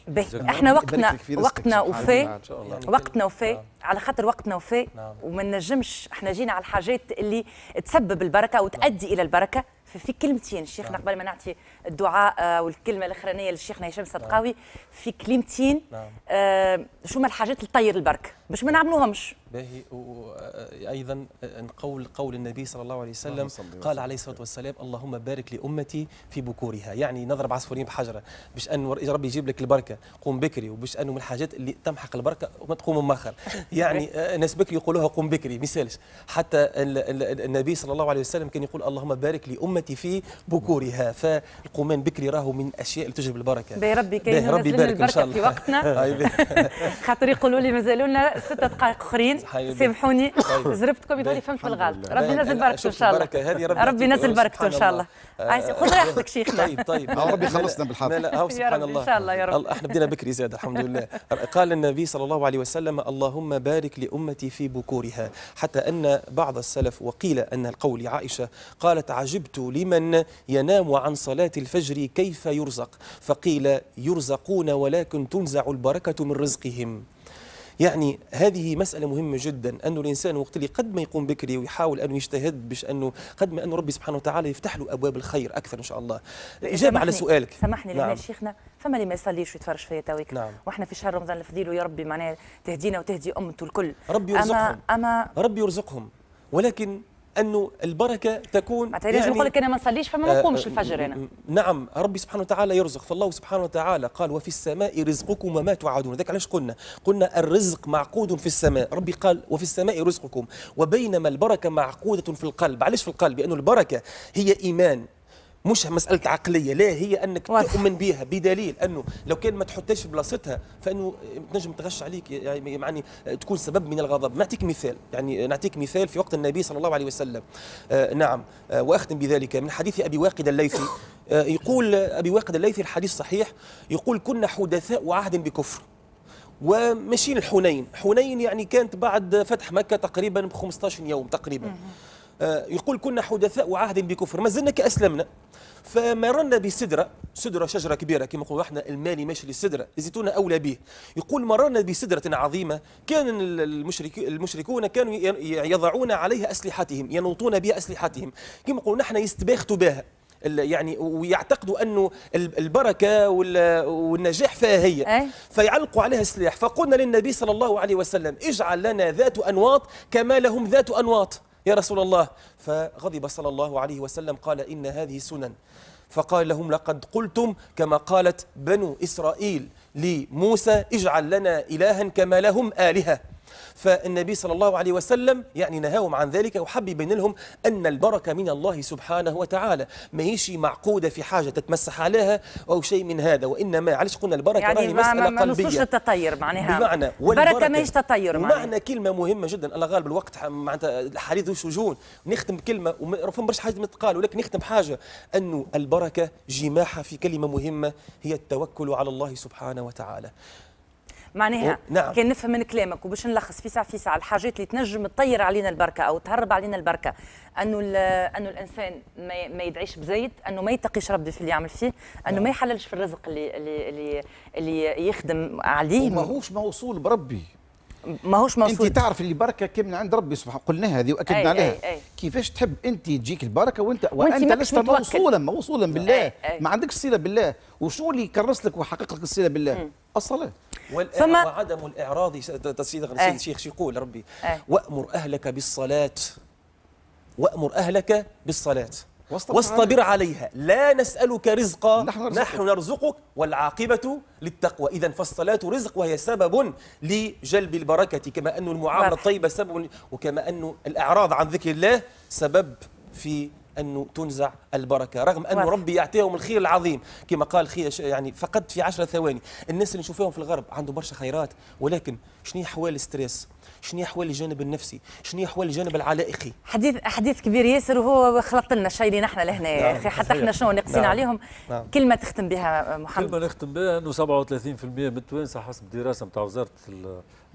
Speaker 2: إحنا
Speaker 1: وقتنا
Speaker 2: رزقك
Speaker 1: وقتنا وفاء وقتنا
Speaker 3: نعم.
Speaker 1: وفاء على خاطر وقتنا وفاء.
Speaker 3: نعم.
Speaker 1: وما نجمش إحنا جينا على الحاجات اللي تسبب البركة وتؤدي إلى البركة. ففي كلمتين. شيخنا قبل ما نعطي الدعاء آه، والكلمة الأخرانية للشيخنا هشام الصدقاوي في كلمتين
Speaker 3: نعم.
Speaker 1: آه، شو ما الحاجات اللي تطير البركه باش ما نعملوهمش.
Speaker 3: باهي. وأيضا نقول قول النبي صلى الله عليه وسلم. قال عليه الصلاة والسلام اللهم بارك لأمتي في بكورها. يعني نضرب عصفورين بحجره باش أن ربي يجيب لك البركة. قوم بكري. وباش أنه من الحاجات اللي تمحق البركة وما تقوم مؤخر يعني آه، ناس بكري يقولوها قوم بكري. مثالش. حتى ال- ال- النبي صلى الله عليه وسلم كان يقول اللهم بارك لأمتي لأمتي في بكورها فالقومان بكري راهو من الأشياء اللي تجلب البركة
Speaker 1: باهي ربي كي
Speaker 3: باهي، ربي يبارك إن شاء
Speaker 1: البركه في
Speaker 3: الله.
Speaker 1: وقتنا. خاطر يقولوا لي مازالوا لنا ستة دقائق أخرين
Speaker 3: صحيح.
Speaker 1: سامحوني
Speaker 3: طيب.
Speaker 1: زربتكم يضل
Speaker 3: باهي.
Speaker 1: فهمت في
Speaker 2: الحمد
Speaker 1: الغلط
Speaker 2: لله.
Speaker 1: ربي. ينزل بركته إن
Speaker 3: شفت
Speaker 1: شاء الله
Speaker 3: ربي
Speaker 1: ينزل بركته إن
Speaker 3: سبحان
Speaker 1: شاء
Speaker 3: الله.
Speaker 1: الله عايز- خذ راحتك شيخنا
Speaker 3: طيب طيب
Speaker 2: أو ربي خلصنا بالحافظ.
Speaker 3: لا سبحان
Speaker 1: إن
Speaker 3: الله
Speaker 1: شاء الله، يا رب.
Speaker 3: الله- إحنا بدينا بكري زاد الحمد لله قال النبي صلى الله عليه وسلم اللهم بارك لأمتي في بكورها حتى أن بعض السلف وقيل أن القول عائشة قالت عجبت لمن ينام عن صلاة الفجر كيف يرزق؟ فقيل يرزقون ولكن تنزع البركة من رزقهم. يعني هذه مسألة مهمة جدا أن الإنسان وقت اللي قد ما يقوم بكري ويحاول أنه يجتهد باش أنه قد ما أنه ربي سبحانه وتعالى يفتح له أبواب الخير أكثر إن شاء الله. إجابة على سؤالك.
Speaker 1: سامحني
Speaker 3: نعم.
Speaker 1: شيخنا فما اللي ما يصليش ويتفرج فيا تويك
Speaker 3: نعم.
Speaker 1: وإحنا في شهر رمضان الفضيل ويا ربي معناها تهدينا وتهدي امته الكل.
Speaker 3: ربي يرزقهم.
Speaker 1: اما
Speaker 3: ربي يرزقهم. ولكن أنه البركة تكون
Speaker 1: معناتها يعني نقول لك أنا ما نصليش فما ما نقومش الفجر أنا
Speaker 3: نعم ربي سبحانه وتعالى يرزق. فالله سبحانه وتعالى قال وفي السماء رزقكم وما توعدون. ذاك علاش قلنا؟ قلنا الرزق معقود في السماء. ربي قال وفي السماء رزقكم وبينما البركة معقودة في القلب. علاش في القلب؟ لأنه البركة هي إيمان. مش مسألة عقلية. لا هي أنك
Speaker 1: واضح.
Speaker 3: تؤمن بها بدليل أنه لو كان ما تحطهاش في بلاصتها فأنه تنجم تغش عليك يعني يعني تكون سبب من الغضب. نعطيك مثال يعني نعطيك مثال في وقت النبي صلى الله عليه وسلم. آه نعم. آه وأختم بذلك من حديث أبي واقد الليثي. آه يقول أبي واقد الليثي الحديث صحيح يقول كنا حدثاء عهد بكفر. وماشيين الحنين. حنين يعني كانت بعد فتح مكة تقريبا ب 15 يوم تقريبا. يقول كنا حدثاء عهد بكفر ما زلنا كأسلمنا. فمرنا بسدرة سدرة شجرة كبيرة كما نقولوا إحنا المالي ماشي للسدرة الزيتون أولى به. يقول مررنا بسدرة عظيمة كان المشرك المشركون كانوا يضعون عليها أسلحتهم ينوطون بها أسلحتهم. كما نقولوا نحن يستباختوا بها يعني ويعتقدوا انه ال- البركة وال- والنجاح فيها هي.
Speaker 1: أي.
Speaker 3: فيعلقوا عليها السلاح فقلنا للنبي صلى الله عليه وسلم اجعل لنا ذات أنواط كما لهم ذات أنواط. يا رسول الله. فغضب صلى الله عليه وسلم قال إن هذه سنن. فقال لهم لقد قلتم كما قالت بنو إسرائيل لموسى اجعل لنا إلها كما لهم آلهة. فالنبي صلى الله عليه وسلم يعني نهاهم عن ذلك وحب يبين لهم أن البركة من الله سبحانه وتعالى. ما هيش معقودة في حاجة تتمسح عليها أو شيء من هذا. وإنما علاش قلنا البركة؟
Speaker 1: يعني
Speaker 3: راهي
Speaker 1: ما
Speaker 3: مسألة
Speaker 1: ما, ما
Speaker 3: قلبية.
Speaker 1: نوصلش للتطير معناها.
Speaker 3: بمعنى
Speaker 1: البركة ماهيش تطير معناها.
Speaker 3: ومعنى كلمة مهمة جدا. الله غالب الوقت معناتها الحديث وش وجون نختم وما فما برشا حاجة تقال ولكن نختم بحاجة. انه البركة جماحة في كلمة مهمة هي التوكل على الله سبحانه وتعالى.
Speaker 1: معناها
Speaker 3: نعم.
Speaker 1: كان نفهم من كلامك وباش نلخص في ساعه في ساعه الحاجات اللي تنجم تطير علينا البركة أو تهرب علينا البركة. أنه ال- أنه الإنسان ما ما يدعيش بزيد أنه ما يتقيش ربي في اللي يعمل فيه أنه ما يحللش في الرزق اللي اللي اللي, اللي يخدم عليه.
Speaker 2: وماهوش موصول بربي.
Speaker 1: ماهوش موصول
Speaker 2: انت تعرف اللي بركة كم من عند ربي سبحانه قلنا هذه وأكدنا
Speaker 1: أي-
Speaker 2: عليها
Speaker 1: أي- أي.
Speaker 2: كيفاش تحب أنت تجيك البركة وانت وأنت
Speaker 1: ماكش
Speaker 2: لست. موصولا موصولا بالله
Speaker 1: أي- أي.
Speaker 2: ما عندكش صلة بالله وشو اللي يكرس لك ويحقق لك الصلة بالله الصلاة
Speaker 3: والإع-
Speaker 1: فما-
Speaker 3: وعدم
Speaker 1: الإعراض.
Speaker 3: السيد الشيخ شو يقول ربي
Speaker 1: أي.
Speaker 3: وأمر أهلك بالصلاة وأمر أهلك بالصلاة
Speaker 2: واصطبر
Speaker 3: واصطبر عليها. لا نسألك رزقا
Speaker 2: نحن نرزقك.
Speaker 3: نحن نرزقك. والعاقبة للتقوى. إذا فالصلاة رزق وهي سبب لجلب البركة. كما أن المعاملة. الطيبة سبب وكما أن الإعراض عن ذكر الله سبب في أنه تنزع البركة. رغم أن
Speaker 1: واضح.
Speaker 3: ربي يعطيهم الخير العظيم. كما قال خي يعني فقط في عشرة ثواني. الناس اللي نشوفهم في الغرب عندهم برشا خيرات ولكن شنو هي أحوال ال stress؟ شنو هي أحوال الجانب النفسي شنو هي أحوال الجانب العلائقي
Speaker 1: حديث حديث كبير ياسر وهو خلط لنا شيء اللي نحن لهنا يا
Speaker 3: نعم،
Speaker 1: أخي حتى. إحنا شنو ناقصين
Speaker 3: نعم.
Speaker 1: عليهم
Speaker 3: نعم.
Speaker 1: كلمة تختم بها محمد
Speaker 4: كلمة نختم بها إنه 37% من التوانسة حسب دراسه نتاع وزارة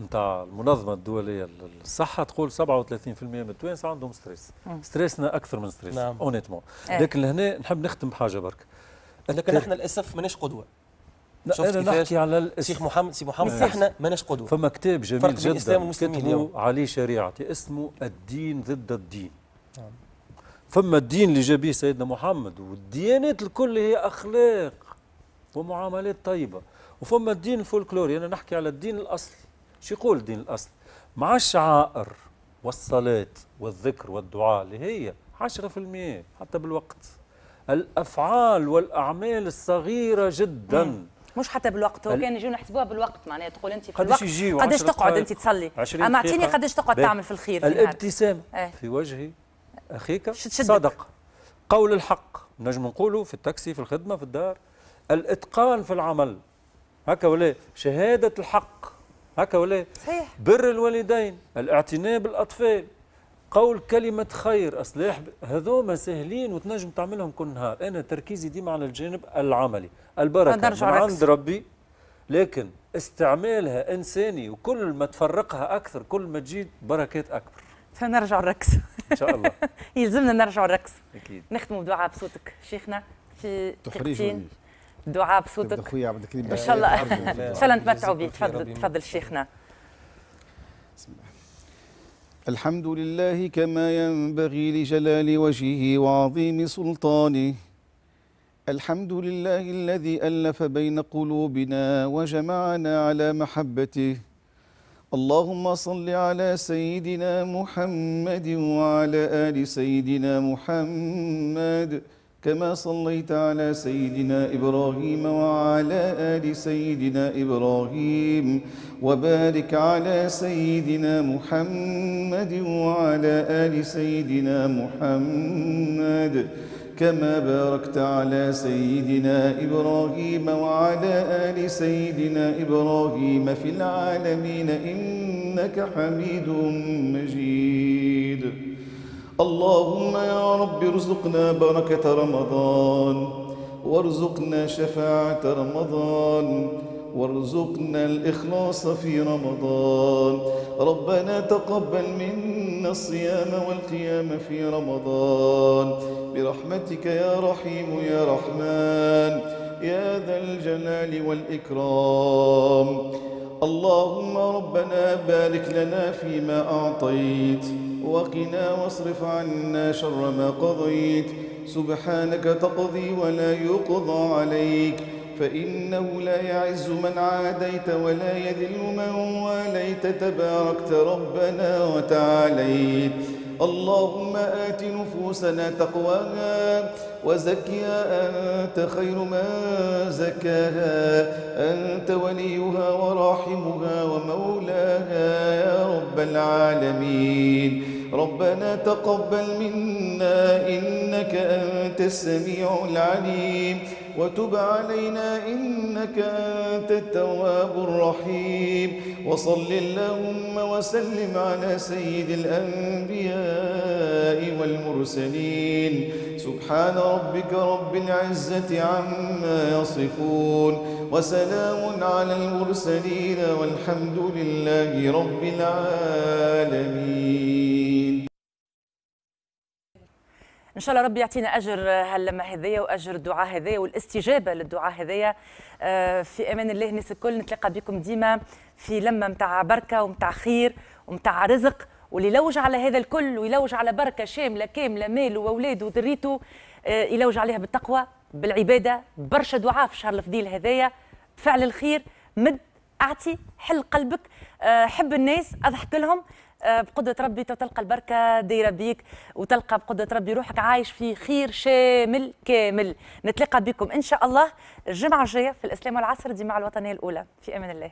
Speaker 4: نتاع المنظمة الدولية للصحة تقول 37% من التوانسة عندهم stress stress نا أكثر من stress
Speaker 3: نعم.
Speaker 1: honnêtement.
Speaker 4: لكن لهنا نحب نختم بحاجة برك
Speaker 3: لكن إحنا للأسف ماناش قدوة
Speaker 4: لا
Speaker 3: شفت كيفاش؟
Speaker 4: نحكي على الاسم
Speaker 3: شيخ محمد سي محمد. إحنا ماناش قدوة
Speaker 4: فما كتاب جميل
Speaker 3: فرق
Speaker 4: جدا
Speaker 3: والمسلمين
Speaker 4: كتبوا
Speaker 3: اليوم.
Speaker 4: علي شريعتي اسمه الدين ضد الدين. فما الدين اللي جاب به سيدنا محمد والديانات الكل هي أخلاق ومعاملات طيبة. وفما الدين الفولكلوري أنا نحكي على الدين الاصلي شو يقول الدين الاصلي مع الشعائر والصلاة والذكر والدعاء اللي هي 10% حتى بالوقت. الأفعال والأعمال الصغيرة جدا.
Speaker 1: مش حتى بالوقت هو كان يجيو نحسبوها بالوقت معناها. تقول أنت في الوقت قداش
Speaker 4: 10
Speaker 1: تقعد أنت تصلي؟
Speaker 4: 20
Speaker 1: أما اعطيني. قداش تقعد. تعمل في الخير في النهار
Speaker 4: الابتسام
Speaker 1: إيه.
Speaker 4: في وجه
Speaker 1: أخيك.
Speaker 4: صدقه قول الحق. نجم نقولوا في التاكسي في الخدمة في الدار. الإتقان في العمل. هكا ولا شهادة الحق. هكا ولا
Speaker 1: صحيح.
Speaker 4: بر الوالدين. الاعتناء بالأطفال. قول كلمة خير. إصلاح هذوما سهلين وتنجم تعملهم كل نهار. أنا تركيزي ديما على الجانب العملي. البركة من. عند ربي. لكن استعمالها إنساني وكل ما تفرقها أكثر كل ما تجيد بركات أكبر.
Speaker 1: فنرجع نركز
Speaker 4: إن شاء الله.
Speaker 1: يلزمنا نرجع نركز
Speaker 4: أكيد.
Speaker 1: نختموا بدعاء بصوتك. شيخنا في دقيقتين دعاء بصوتك.
Speaker 2: خويا عبد الكريم
Speaker 1: إن شاء الله. إن شاء الله نتمتعوا به
Speaker 3: خير
Speaker 1: تفضل
Speaker 3: ربي.
Speaker 1: تفضل
Speaker 3: يمدك.
Speaker 2: الحمد لله كما ينبغي لجلال وجهه وعظيم سلطانه. الحمد لله الذي ألف بين قلوبنا وجمعنا على محبته. اللهم صل على سيدنا محمد وعلى آل سيدنا محمد. كما صليت على سيدنا إبراهيم وعلى آل سيدنا إبراهيم وبارك على سيدنا محمد وعلى آل سيدنا محمد كما باركت على سيدنا إبراهيم وعلى آل سيدنا إبراهيم في العالمين إنك حميد مجيد. اللهم يا رب ارزقنا بركة رمضان وارزقنا شفاعة رمضان وارزقنا الإخلاص في رمضان. ربنا تقبل منا الصيام والقيام في رمضان. برحمتك يا رحيم يا رحمن يا ذا الجلال والإكرام. اللهم ربنا بارك لنا فيما أعطيت. وقنا واصرف عنا شر ما قضيت. سبحانك تقضي ولا يقضى عليك. فإنه لا يعز من عاديت ولا يذل من واليت. تباركت ربنا وتعاليت. اللهم آت نفوسنا تقواها وزكها. أنت خير من زكاها. أنت وليها وراحمها ومولاها يا رب العالمين. ربنا تقبل منا إنك أنت السميع العليم وتب علينا إنك أنت التواب الرحيم وصل اللهم وسلم على سيد الأنبياء والمرسلين. سبحان ربك رب العزة عما يصفون وسلام على المرسلين والحمد لله رب العالمين.
Speaker 1: إن شاء الله ربي يعطينا أجر هاللمة هذيا وأجر الدعاء هذايا والاستجابة للدعاء هذايا آه، في أمان الله الناس الكل نتلاقى بكم ديما في لمة متاع بركة ومتاع خير ومتاع رزق واللي يلوج على هذا الكل ويلوج على بركة شاملة كاملة ماله واولاده وذريته آه، يلوج عليها بالتقوى بالعبادة برشا دعاء في شهر الفضيل هذايا. فعل الخير مد أعطي حل قلبك. آه، حب الناس أضحك لهم. بقدرة ربي تلقى البركة دايرة بيك وتلقى بقدرة ربي روحك عايش في خير شامل كامل. نتلاقى بكم إن شاء الله الجمعة الجاية في الإسلام والعصر دي مع الوطنية الأولى. في أمان الله.